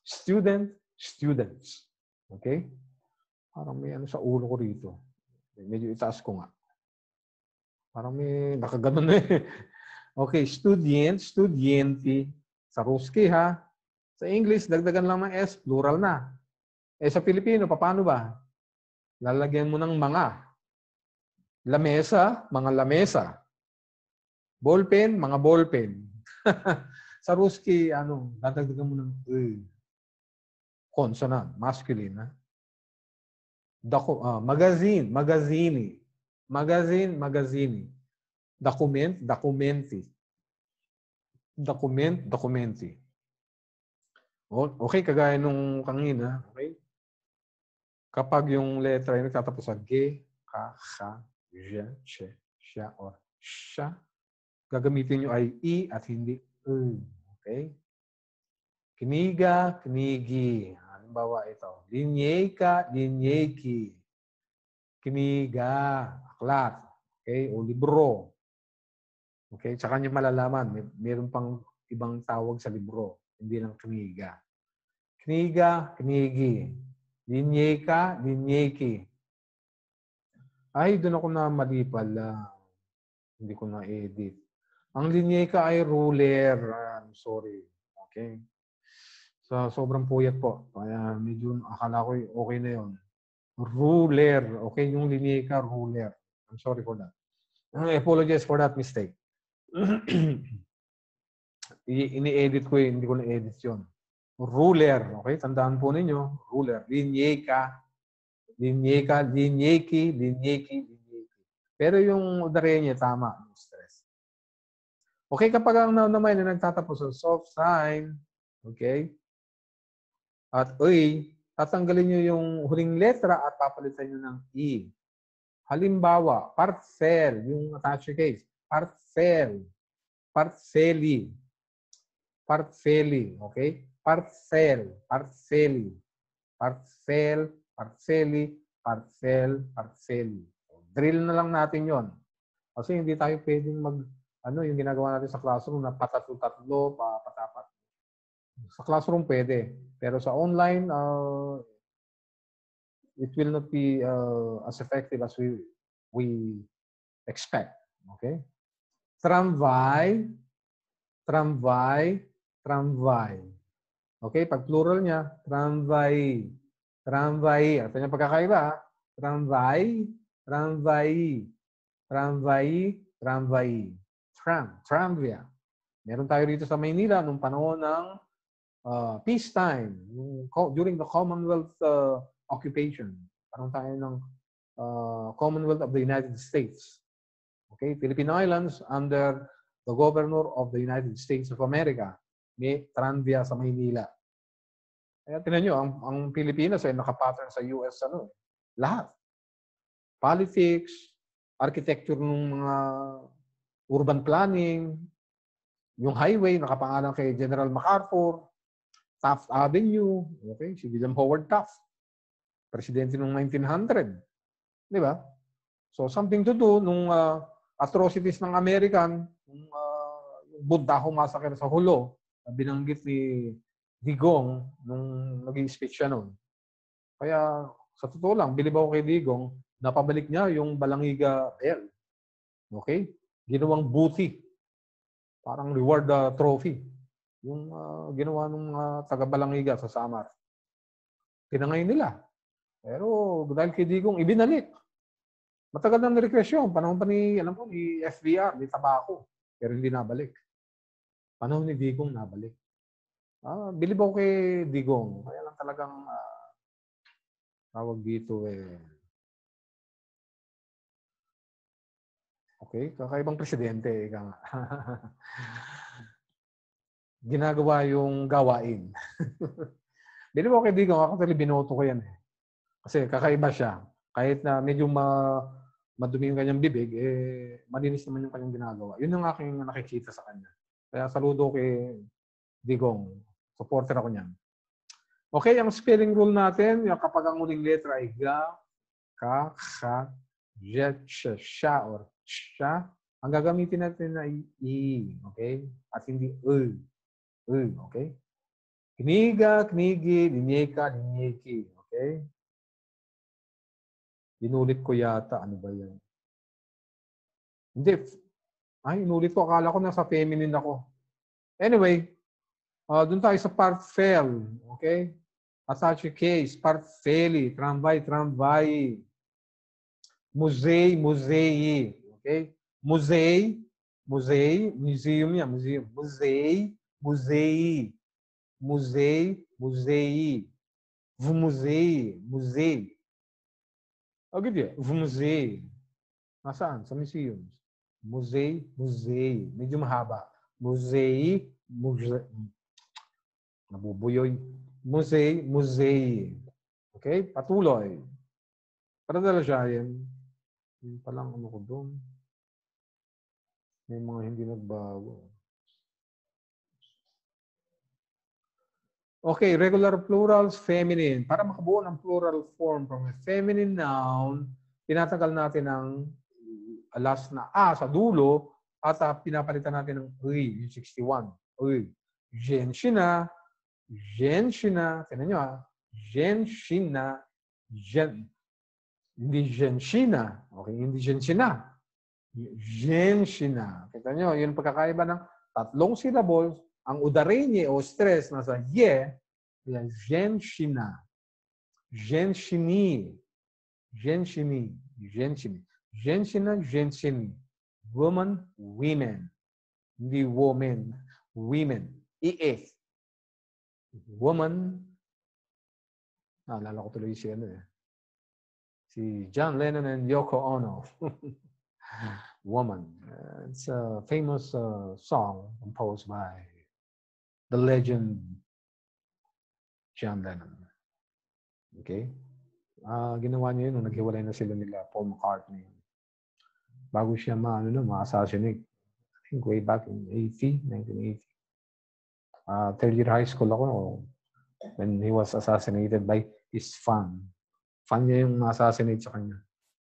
Student, students. Okay? Parang may ano sa ulo ko rito. Medyo itaas ko nga. Parang may nakaganon eh. Okay, student, studenti. Sa Ruski ha. Sa English, dagdagan lang ng S, plural na. Eh sa Pilipino, paano ba? Lalagyan mo ng mga. Lamesa, mga lamesa. Ballpen, mga ballpen. sa Ruski, ano, dadagdagan mo ng uh, consonant, masculine. Ha? Dako, uh, magazine, magazini. Magazine, magazini. Document, documenti. Document, documenti. Okay, kagaya nung kanina, okay? Kapag yung letra ay nagtatapos sa G, K, H, je, she, siya, or siya. Gagamitin nyo ay i at hindi u. Okay? Kiniga, kinigi. Halimbawa ito. Linyeka, linyeki. Kiniga, aklat. Okay? O libro. Okay? Tsaka nyo malalaman, may, meron pang ibang tawag sa libro. Hindi lang kiniga. Kiniga, kinigi. Linyeka, linyeki. Ay, doon ako na mali pala. Hindi ko na-edit. Ang linyeka ay ruler. I'm sorry. Okay. So, sobrang puyat po. Kaya medyo akala ko okay na yon. Ruler. Okay, yung linyeka, ruler. I'm sorry for that. I apologize for that mistake. Ini-edit ko eh. Hindi ko na-edit yon. Ruler. Okay, tandaan po ninyo. Ruler. Linyeka Linyeka, linyeki, linyeki, linyeki. Pero yung udarenya, tama. Stress. Okay, kapag ang naunamay na nagtatapos sa soft sign, okay, at uy, tatanggalin nyo yung huling letra at papalitan nyo ng E. Halimbawa, parcel, yung attached case. Parcel. Parceli. Parceli. Okay? Parcel. Parceli. Parcel parceli, parcel, parceli. Drill na lang natin yon. Kasi hindi tayo pwedeng mag, ano, yung ginagawa natin sa classroom na patatlo-tatlo, patapat. Sa classroom pwede. Pero sa online, uh, it will not be uh, as effective as we we expect. Okay? Tramvay, tramvay, tramvay. Okay? Pag plural niya, tramvay. Tramvay. Ito yung pagkakaiba. Tramvay, tramvay, tramvay, tramvay. Tram, tramvia. Meron tayo dito sa Maynila nung panahon ng uh, peacetime, during the Commonwealth uh, occupation. Parang tayo ng uh, Commonwealth of the United States. Okay, Philippine Islands under the governor of the United States of America. May tramvia sa Maynila. Kaya tinan nyo, ang, ang Pilipinas ay nakapattern sa US ano, lahat. Politics, architecture ng mga urban planning, yung highway nakapangalan kay General MacArthur, Taft Avenue, okay, si William Howard Taft, presidente noong 1900. Di ba? So something to do nung uh, atrocities ng American, nung uh, yung Buddha humasakir sa hulo, binanggit ni Digong nung naging speech siya noon. Kaya sa totoo lang, bilib ako kay Digong, napabalik niya yung Balangiga Bell. Okay? Ginawang booty. Parang reward uh, trophy. Yung uh, ginawa ng uh, taga-Balangiga sa Samar. Tinangay nila. Pero dahil kay Digong, ibinalik. Matagal na ni-request yun. Panahon pa ni, alam ko, ni FBR, ni Tabako. Pero hindi nabalik. Panahon ni Digong nabalik. Ah, bilib ako kay Digong. Kaya lang talagang uh, tawag dito eh. Okay, kakaibang presidente. Ika nga. ginagawa yung gawain. Hindi mo kay Digong, ako talaga binoto ko yan. Eh. Kasi kakaiba siya. Kahit na medyo ma, madumi yung kanyang bibig, eh, malinis naman yung kanyang ginagawa. Yun ang aking nakikita sa kanya. Kaya saludo kay Digong. Supporter ako niyan. Okay, ang spelling rule natin, yung kapag ang uling letra ay ga, ka, ka, jet, sha, or sha, ang gagamitin natin ay i, okay? At hindi u. Mm, okay? Kniga, knigi, linyeka, linyeki. Okay? Inulit ko yata. Ano ba yan? Hindi. Ay, inulit ko. Akala ko nasa feminine ako. Anyway, uh, dun tayo sa part fail. Okay? Attach case. Part faili. Tramvay, tramvay. Musei, musei. Okay? Musei, musei, museum yan, museum. Musei, musei, musei, musei, v musei, musei. O gidi, v musei. Nasaan? Sa museums. Musei, musei. Medyo mahaba. Musei, musei. Nabubuyoy. Musei, musei. Okay? Patuloy. Para dala siya yan. Yung palang ano ko doon. May mga hindi nagbago. Okay, regular plurals, feminine. Para makabuo ng plural form from a feminine noun, tinatanggal natin ang last na A sa dulo at uh, pinapalitan natin ng uy, yung 61. Uy, genshina, genshina, tinan nyo ah, genshina, gen, hindi genshina, okay, hindi genshina, genshina. Kita nyo, yun pagkakaiba ng tatlong syllables ang udarenye o stress nasa ye, yan zhenshina. Zhenshini. Zhenshini. Zhenshini. Zhenshina, zhenshini. Woman, women. Hindi woman. Women. EF. Woman. Naalala ko tuloy si ano eh. Si John Lennon and Yoko Ono. Woman. It's a famous uh, song composed by the legend John Lennon. Okay? Uh, ginawa niya yun nung naghiwalay na sila nila Paul McCartney. Bago siya ma, ano, ma-assassinate. I think way back in 80, 1980. Uh, third year high school ako when he was assassinated by his fan. Fan niya yung ma-assassinate sa kanya.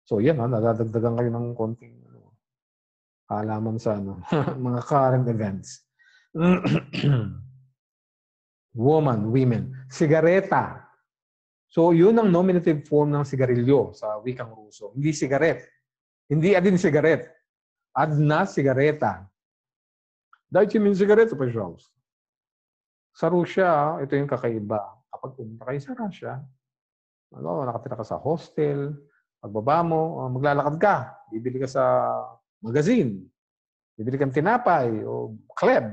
So yan, ha, nadadagdagan kayo ng konting ano, kaalaman sa ano, mga current events. Woman, women. Sigareta. So, yun ang nominative form ng sigarilyo sa wikang Ruso. Hindi sigaret. Hindi adin sigaret. Adna sigareta. Dahil min pa siya. Sa Russia, ito yung kakaiba. Kapag pumunta kayo sa Russia, ano, nakatira ka sa hostel, pagbaba mo, uh, maglalakad ka, bibili ka sa magazine, bibili kang tinapay o kleb,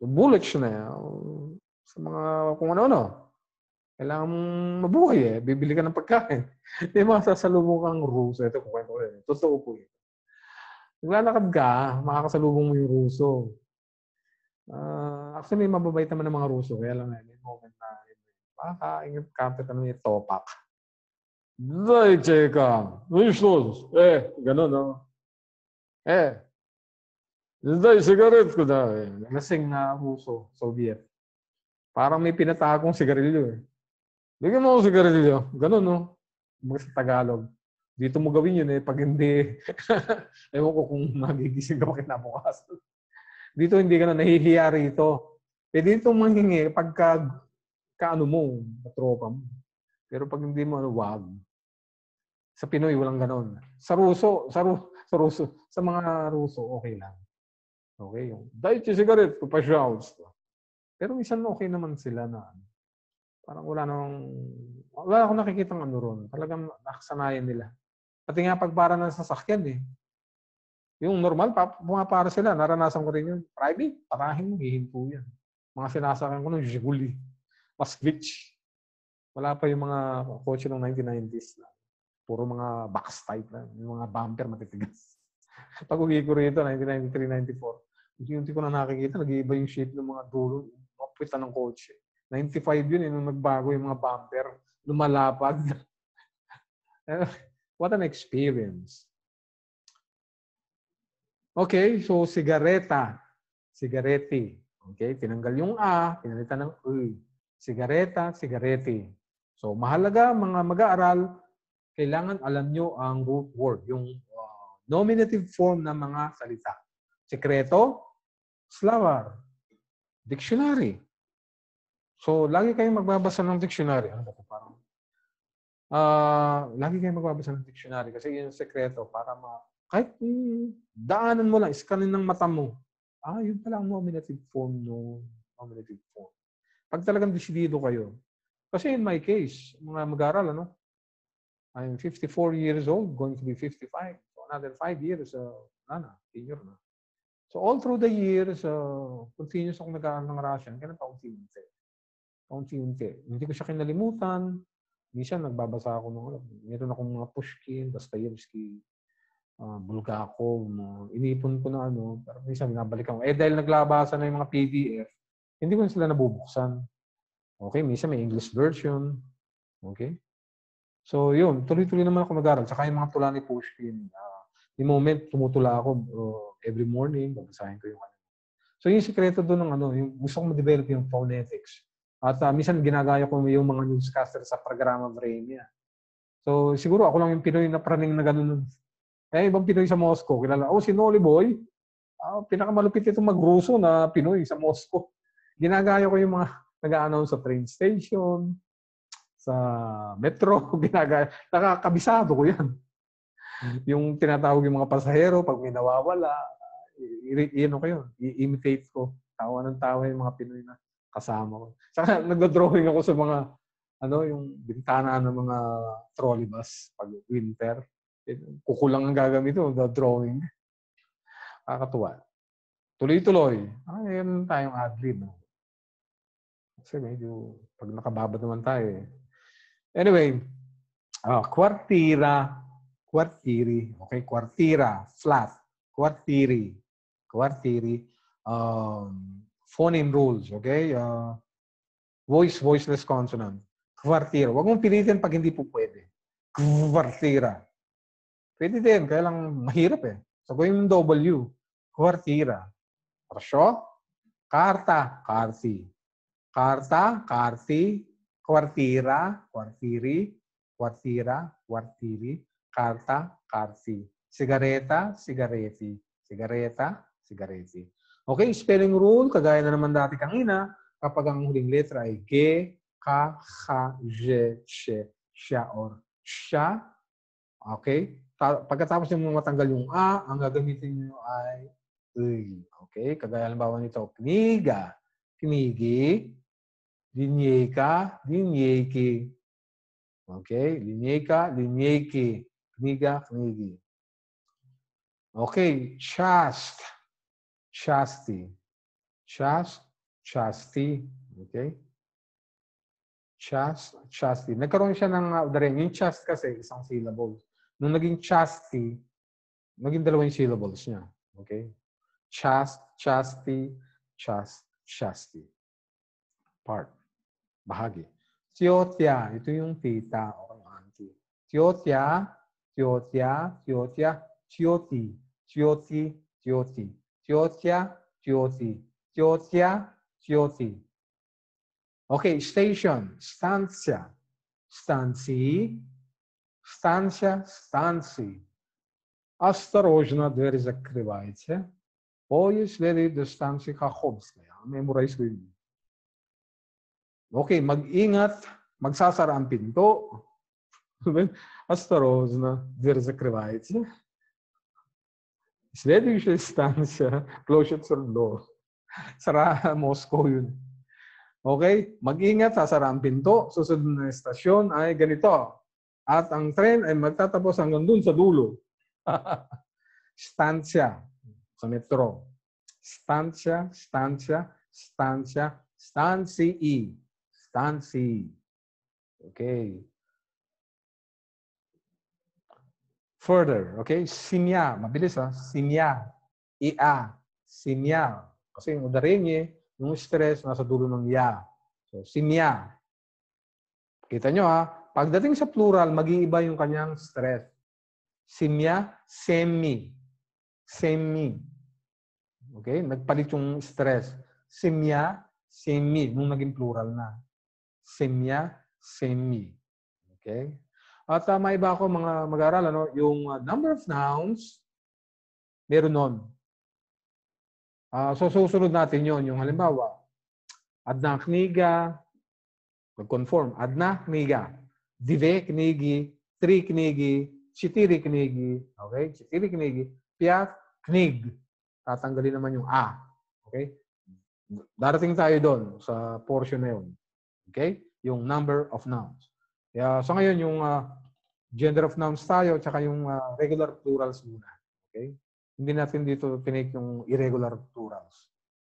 bullets um, sa mga kung ano-ano. Kailangan mong mabuhay eh. Bibili ka ng pagkain. May mga sasalubong kang ruso. Ito, kukwento ko rin. Totoo po ito. Naglalakad ka, makakasalubong mo yung ruso. Uh, actually, mababait naman ng mga ruso. Kaya lang, eh, may moment na baka ingat kapit ano yung topak. Dai, cheka. Uy, Eh, ganun, no? Eh, Daj, sigaretko na. Eh. Lasing na Ruso, Soviet. Parang may pinatagong sigarilyo eh. Bigyan mo ako sigarilyo. Ganun, no? Mga sa Tagalog. Dito mo gawin yun eh. Pag hindi, ewan ko kung magigising ka kinabukas. Dito hindi ka na nahihiya rito. Pwede itong manghingi pagka kaano mo, tropa mo. Pero pag hindi mo, ano, wag. Sa Pinoy, walang ganon. Sa Ruso, sa, Ru, sa Ruso, sa mga Ruso, okay lang. Okay, dahil sigaret ko pa shouts. Pero minsan okay naman sila na ano. parang wala nang wala akong nakikita ng ano ron. Talagang nakasanayan nila. Pati nga pagpara ng sasakyan eh. Yung normal, pumapara sila. Naranasan ko rin yun. Private, parahin mo, hihinto yan. Mga sinasakyan ko ng Zhiguli. Mas glitch. Wala pa yung mga kotse ng 1990s na. Puro mga box type na. Yung mga bumper matitigas. Pag uwi ko rito, 1993, 94, Unti-unti ko na nakikita, nag-iiba yung shape ng mga dulo, mga ng kotse. 95 yun, eh, nung nagbago yung mga bumper, lumalapad. What an experience. Okay, so sigareta. Sigareti. Okay, tinanggal yung A, pinalitan ng U. Sigareta, sigareti. So, mahalaga mga mag-aaral, kailangan alam nyo ang root word, yung uh, nominative form ng mga salita. Sekreto, Slavar. Dictionary. So, lagi kayong magbabasa ng dictionary. Ano ba ito? Parang, uh, lagi kayong magbabasa ng dictionary kasi yun yung sekreto para ma... Kahit mm, daanan mo lang, iskanin ng mata mo. Ah, yun pala ang nominative form no nominative form. Pag talagang desidido kayo. Kasi in my case, mga mag-aral, ano? I'm 54 years old, going to be 55. So another 5 years, uh, na na, senior na. So all through the years, uh, continuous akong nag-aaral ng Russian, kaya paunti-unti. Paunti-unti. Hindi ko siya kinalimutan. Minsan nagbabasa ako ng, meron akong mga Pushkin, Dostoevsky, uh, Bulgakov, uh, inipon ko na ano, pero minsan binabalikan ko. Eh dahil naglabasa na yung mga PDF, hindi ko na sila nabubuksan. Okay, minsan may English version. Okay? So yun, tuloy-tuloy naman ako nag-aaral. Saka yung mga tula ni Pushkin, uh, the moment tumutula ako, uh, every morning, babasahin ko yung ano. So yung sikreto doon ng ano, yung gusto kong ma-develop yung phonetics. At uh, minsan ginagaya ko yung mga newscaster sa programa Vremia. So siguro ako lang yung Pinoy na praning na gano'n. Eh, ibang Pinoy sa Moscow. Kilala, oh, si Noli Boy. Uh, pinakamalupit itong mag-Ruso na Pinoy sa Moscow. Ginagaya ko yung mga nag-announce sa train station, sa metro, ginagaya. Nakakabisado ko yan yung tinatawag yung mga pasahero, pag may nawawala, i-ano ko yun, i-imitate ko. Tawa ng tawa yung mga Pinoy na kasama ko. Saka nagdo-drawing ako sa mga, ano, yung bintana ng mga trolley bus pag winter. Kukulang ang gagamit ito, the drawing. Kakatuwa. Tuloy-tuloy. Ah, yan tayong ad-lib. Kasi medyo, pag nakababad naman tayo eh. Anyway, uh, kwartira, quartiri, okay, quartira, flat, quartiri, quartiri, um, phoneme rules, okay? Uh, voice, voiceless consonant. Quartira. Huwag mong pilitin pag hindi po pwede. Quartira. Pwede din, kaya lang mahirap eh. So, gawin yung W. Quartira. Rasyo? Karta. Karti. Karta. Karti. Quartira. Quartiri. Quartira. Quartiri karta, karti. Sigareta, sigareti. Sigareta, sigareti. Okay, spelling rule, kagaya na naman dati kanina, kapag ang huling letra ay G, K, H, J, She, Sha, or Sha. Okay? Pagkatapos yung matanggal yung A, ang gagamitin nyo ay Uy. Okay? Kagaya halimbawa nito, kniga, knigi, linyeka, linyeki. Okay? Linyeka, linyeki. Kniga, knigi. Okay, chast, chasti. Chast, chasti. Okay? Chast, chasti. Nagkaroon siya ng uh, the ring. Yung chast kasi, isang syllable. Nung naging chasti, naging dalawang syllables niya. Okay? Chast, chasti, chast, chasti. Part. Bahagi. Tiyotya. Ito yung tita o yung auntie. Tiyotya, tiyotya, tiyotya, tiyoti, tiyoti, tiyoti, tiyotya, tiyoti, tiyotya, tiyoti. Okay, station. Stansya. Станции. Станция, станции. Осторожно, дверь закрывайте. Поезд следует до станции Каховская. Memorize ko yun. Okay, mag-ingat. Magsasara ang pinto. Осторожно, дверь закрывается. Следующая станция, площадь Сурдо. Sara, Moscow yun. Okay? Mag-ingat, sasara ang pinto. Susunod na estasyon ay ganito. At ang tren ay magtatapos hanggang dun sa dulo. Stansya sa metro. Stansya, stansya, stansya, stansi. Stansi. Okay. Further, okay? Sinya. Mabilis ha. Sinya. Ia. Sinya. Kasi yung udarenye, yung stress, nasa dulo ng ya. So, sinya. Kita nyo ha. Pagdating sa plural, mag-iiba yung kanyang stress. Sinya, semi. Semi. Okay? Nagpalit yung stress. Simya, semi. Nung naging plural na. Simya, semi. Okay? At uh, may iba ako mga mag-aaral, ano, yung uh, number of nouns, meron nun. Uh, so susunod natin yon yung halimbawa, adna kniga, mag-conform, adna kniga, dive knigi, tri knigi, chitiri knigi, okay? Chitiri knigi, piat knig. Tatanggalin naman yung a. Okay? Darating tayo doon sa portion na yun. Okay? Yung number of nouns. Kaya so ngayon yung uh, gender of nouns tayo tsaka yung uh, regular plurals muna. Okay? Hindi natin dito tinake yung irregular plurals.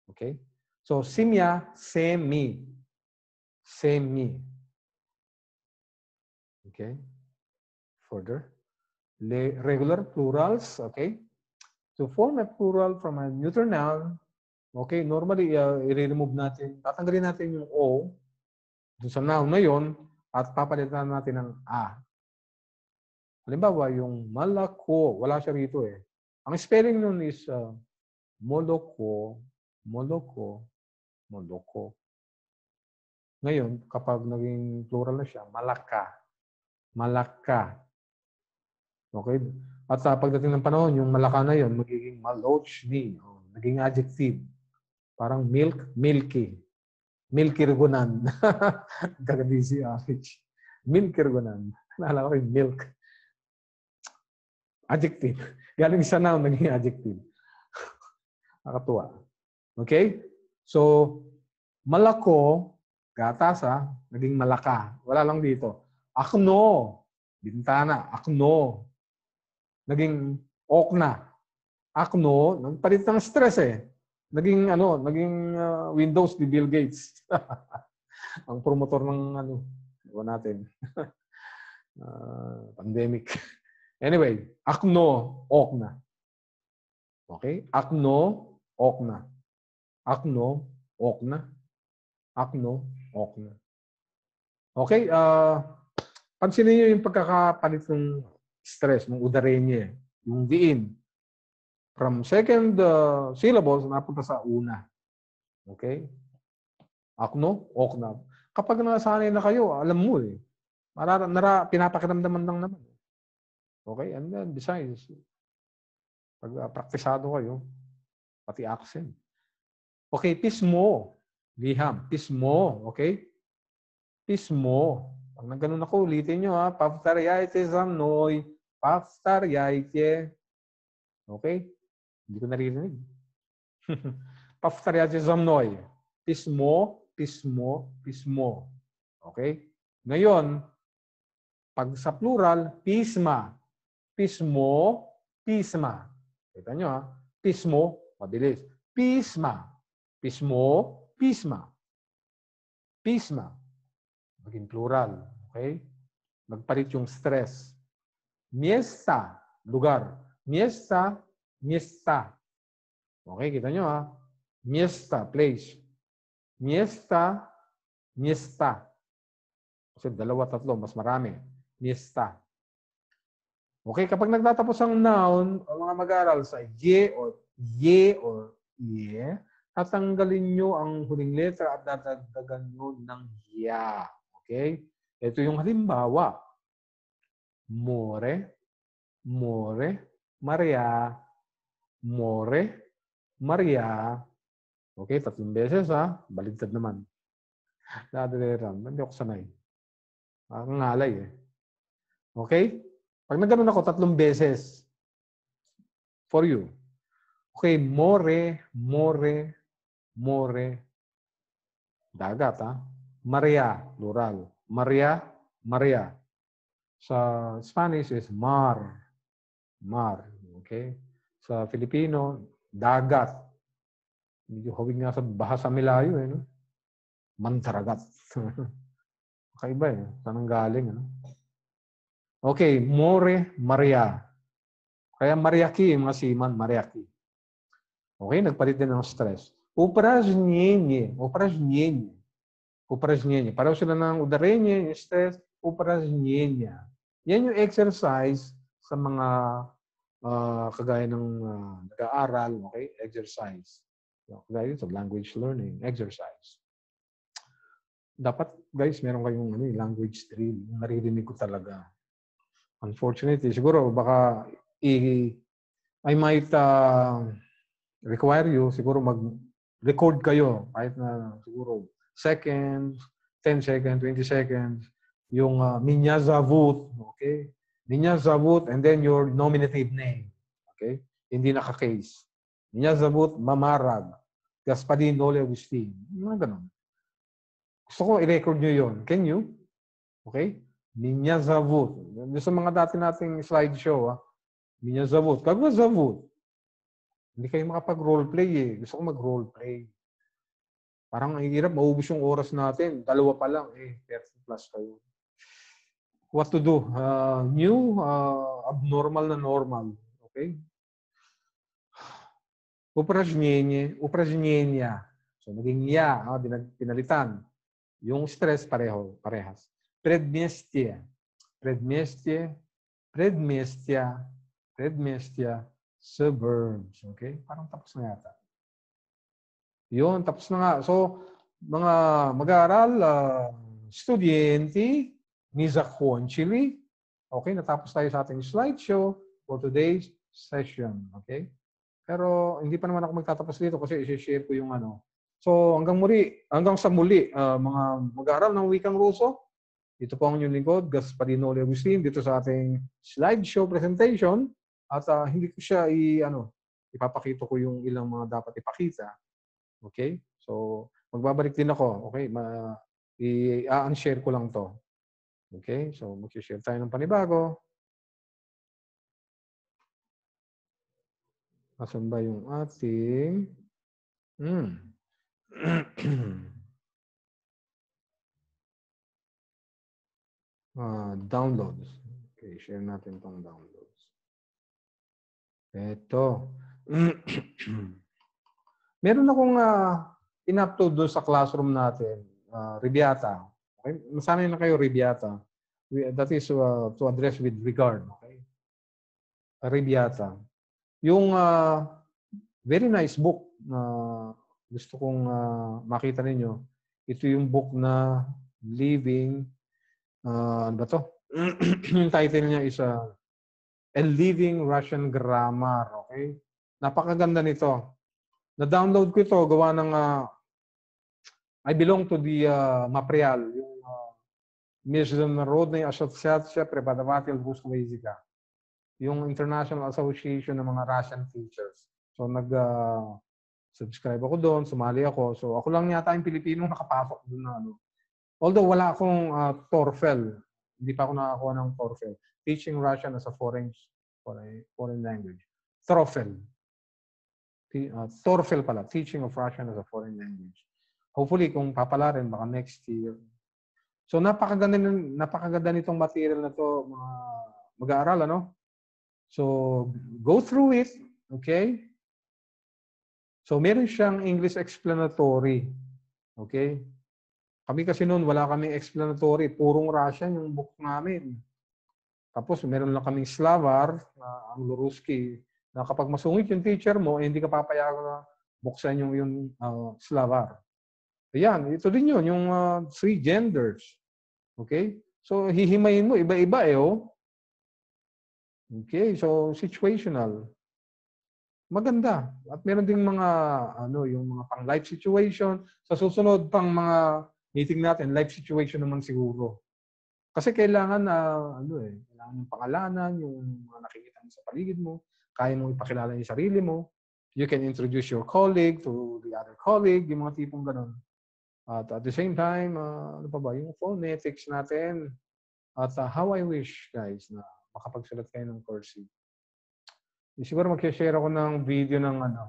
Okay? So simya, semi. Semi. Okay? Further. Le regular plurals, okay? To form a plural from a neuter noun, okay, normally uh, i-remove natin, tatanggalin natin yung O dun sa noun na yon at papalitan natin ng A. Halimbawa, yung malako, wala siya rito eh. Ang spelling nun is uh, moloko, moloko, moloko. Ngayon, kapag naging plural na siya, malaka, malaka. Okay? At sa pagdating ng panahon, yung malaka na yon magiging malochni, oh, naging adjective. Parang milk, milky. Milky Rigonan. Gagabisi Akich. Milky Rigonan. Naalala ko yung milk. Adjective. Galing sa noun, naging adjective. Nakatuwa. Okay? So, malako, gatasa, naging malaka. Wala lang dito. Akno, bintana. Akno. Naging okna. Akno, nagpalit ng stress eh. Naging ano, naging uh, Windows ni Bill Gates. Ang promotor ng ano, natin. uh, pandemic. Anyway, akno, okna. Okay? Akno, okna. Akno, okna. Akno, okna. Okay? Uh, pansinin niyo yung pagkakapalit ng stress, ng udarenye, yung diin. From second uh, syllables, napunta sa una. Okay? Akno, okna. Kapag nasanay na kayo, alam mo eh. Nara, nara, pinapakiramdaman lang naman. Okay? And then, besides, pag uh, praktisado kayo, pati accent. Okay, pismo. Liham. Pismo. Okay? Pismo. Pag nagganon ako, ulitin nyo ha. Paftaryayte zamnoy. Paftaryayte. Okay? Hindi ko naririnig. Paftaryayte zamnoy. Pismo, pismo, pismo. Okay? Ngayon, pag sa plural, pisma. Pismo, pisma. Kita nyo ha? Pismo, mabilis. Pisma. Pismo, pisma. Pisma. Maging plural. Okay? Magpalit yung stress. Miesta, lugar. Miesta, miesta. Okay, kita nyo ha? Miesta, place. Miesta, miesta. Kasi dalawa, tatlo, mas marami. Miesta. Okay, kapag nagtatapos ang noun, o mga mag-aaral sa ye or ye or ye, tatanggalin nyo ang huling letra at dadagdagan nyo ng ya. Okay? Ito yung halimbawa. More, more, Maria, more, Maria. Okay, tatlong beses ha. Baligtad naman. Dadaliran. Hindi ako sanay. Ang ngalay eh. Okay? Pag nagganon ako tatlong beses, for you. Okay, more, more, more, dagat ha. Maria, plural. Maria, Maria. Sa Spanish is mar. Mar. Okay? Sa Filipino, dagat. Medyo hawig nga sa bahasa Milayo eh. No? Mantaragat. Kakaiba eh. Saan ang galing? Ano? Okay, more Maria. Kaya Mariaki, mga siman, Mariaki. Okay, nagpalit din ng stress. Упражнение. Упражнение. Упражнение. Pareho sila ng udarение, yung stress, упражнение. Yan yung exercise sa mga uh, kagaya ng uh, nag-aaral, okay? Exercise. So, kagaya sa language learning, exercise. Dapat, guys, meron kayong ano, language drill. Naririnig ko talaga. Unfortunately, siguro baka i I might uh, require you siguro mag-record kayo kahit na siguro seconds, 10 seconds, 20 seconds, yung uh, Minya Zavut, okay? Minya Zavut and then your nominative name, okay? Hindi naka-case. Minya Zavut Mamarag, Gaspadin Ole Agustin. Mga ganun. Gusto ko i-record nyo yon. Can you? Okay? Minya Zavut. Sa mga dati nating slideshow, ha? Minya Zavut. Kagwa Zavut. Hindi kayo makapag-roleplay eh. Gusto ko mag-roleplay. Parang ang hirap, maubos yung oras natin. Dalawa pa lang eh. 30 plus kayo. What to do? Uh, new, uh, abnormal na normal. Okay? Упражнение, упражнения. So, naging ya, ah, pinalitan. Yung stress pareho, parehas. Predmestye, Predmestye, Predmestya, Predmestya, suburbs. Okay? Parang tapos na yata. Yun, tapos na nga. So, mga mag-aaral, uh, estudyente, ni Zakwon Chili. Okay, natapos tayo sa ating slideshow for today's session. Okay? Pero hindi pa naman ako magtatapos dito kasi i-share ko yung ano. So hanggang muli, hanggang sa muli, uh, mga mag-aaral ng wikang Ruso, ito po ang inyong lingkod, Gasparino Agustin, dito sa ating slideshow presentation. At uh, hindi ko siya i, ano, ipapakita ko yung ilang mga dapat ipakita. Okay? So, magbabalik din ako. Okay? Ma, i-unshare ko lang to. Okay? So, mag-share tayo ng panibago. Asan ba yung ating... Hmm. uh, downloads. Okay, share natin tong downloads. Ito. Meron akong uh, in-upload doon sa classroom natin, uh, Ribiata. Okay? Masanay na kayo, Ribiata. That is uh, to address with regard. Okay? Ribiata. Yung uh, very nice book na gusto kong uh, makita ninyo, ito yung book na Living uh, ano ba to? yung title niya is uh, A Living Russian Grammar. Okay? Napakaganda nito. Na-download ko ito, gawa ng uh, I belong to the uh, Maprial, yung uh, Международная ассоциация преподавателей русского языка. Yung International Association ng mga Russian Teachers. So nag uh, subscribe ako doon, sumali ako. So ako lang yata yung Pilipino nakapasok doon na ano. Although wala akong uh, TOEFL, hindi pa ako nakakuha ng TOEFL. Teaching Russian as a foreign foreign, foreign language. TOEFL. Uh, TOEFL pala, Teaching of Russian as a Foreign Language. Hopefully, kung papalarin, baka next year. So, napakaganda, napakaganda nitong material na to, mga mag-aaral, ano? So, go through it, okay? So, meron siyang English explanatory. Okay? Kami kasi noon, wala kaming explanatory. Purong Russian yung book namin. Tapos meron lang kaming Slavar, uh, ang Luruski, na kapag masungit yung teacher mo, eh, hindi ka papayagan na buksan yung, yung uh, Slavar. Ayan, ito din yun, yung uh, three genders. Okay? So, hihimayin mo, iba-iba eh, oh. Okay, so situational. Maganda. At meron ding mga, ano, yung mga pang life situation. Sa susunod pang mga meeting natin, life situation naman siguro. Kasi kailangan na, ano eh, kailangan yung pangalanan, yung mga nakikita mo sa paligid mo, kaya mong ipakilala yung sarili mo. You can introduce your colleague to the other colleague, yung mga tipong ganun. At at the same time, uh, ano pa ba, yung phonetics natin. At uh, how I wish, guys, na makapagsulat kayo ng cursive. Siguro mag-share ako ng video ng ano.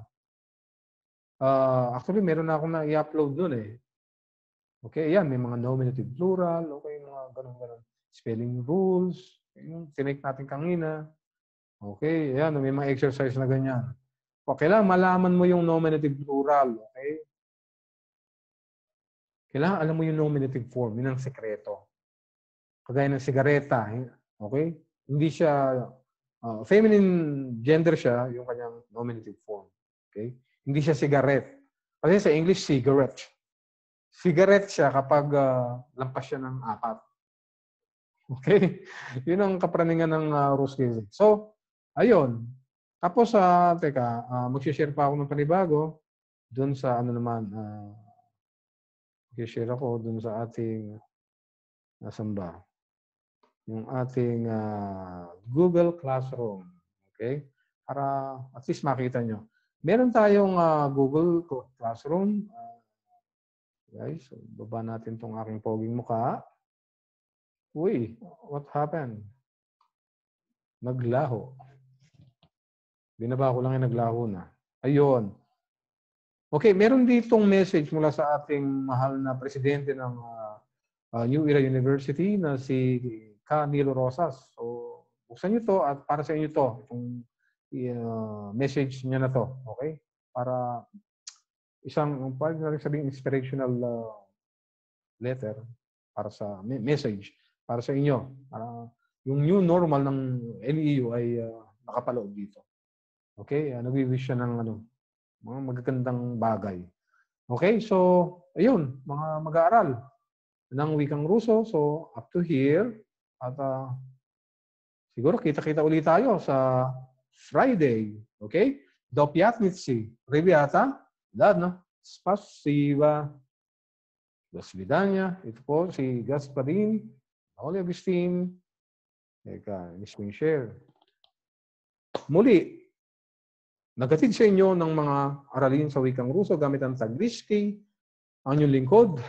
Uh, actually, meron na akong na i-upload doon eh. Okay, yan. May mga nominative plural. Okay, mga ganun-ganun. Spelling rules. Yung tinake natin kanina. Okay, yan. May mga exercise na ganyan. O, kailangan malaman mo yung nominative plural. Okay? Kailangan alam mo yung nominative form. Yun ang sekreto. Kagaya ng sigareta. Okay? Hindi siya, uh, feminine gender siya, yung kanyang nominative form. Okay? Hindi siya cigarette. Kasi sa English, cigarette. Cigarette siya kapag uh, lampas siya ng apat. Okay? Yun ang kapraningan ng uh, Ruski. So, ayun. Tapos, uh, teka, uh, mag-share pa ako ng panibago doon sa ano naman, uh, mag-share ako doon sa ating, nasan? Yung ating uh, Google Classroom. Okay? Para at least makita nyo. Meron tayong uh, Google Classroom. Uh, Guys, so baba natin tong aking poging mukha. Uy, what happened? Naglaho. Binaba ko lang yung naglaho na. Ayun. Okay, meron ditong message mula sa ating mahal na presidente ng uh, uh, New Era University na si Camilo Rosas. So, buksan nyo to at para sa inyo to, itong uh, message niya na to. Okay? Para isang paano na sabing inspirational uh, letter para sa message para sa inyo para yung new normal ng NEU ay uh, nakapaloob dito. Okay? Uh, nagwi-wish siya ng ano, mga magagandang bagay. Okay? So, ayun, mga mag-aaral ng wikang Ruso. So, up to here. At uh, siguro kita-kita ulit tayo sa Friday. Okay? Dopiatnitsi, Riviata, Ребята, Ладно, спасибо. До свидания. Ito po si Gasparin, Oli Agustin. Teka, screen share. Muli, nagatid sa inyo ng mga aralin sa wikang Ruso gamit ang Tagliski, ang inyong lingkod,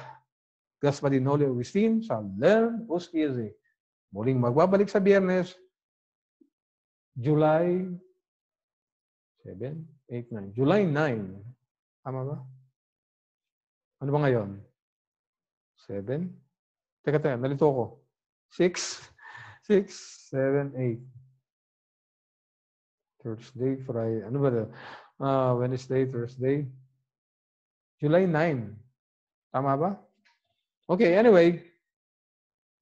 Gasparin Oli Agustin sa Learn Ruski Muling magbabalik sa biyernes, July 7, 8, 9. July 9. Tama ba? Ano ba ngayon? Seven? Teka, teka. Nalito ko. Six? Six, seven, eight. Thursday, Friday. Ano ba? Uh, Wednesday, Thursday. July 9. Tama ba? Okay, anyway.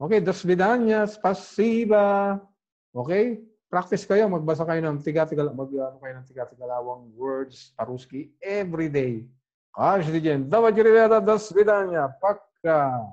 Okay, dos vidanya, spasiba. Okay? Practice kayo, magbasa kayo ng tiga-tiga, mag ano kayo ng tiga-tigalawang words, paruski, every day. Каждый день. Давайте, ребята, до свидания. Пока.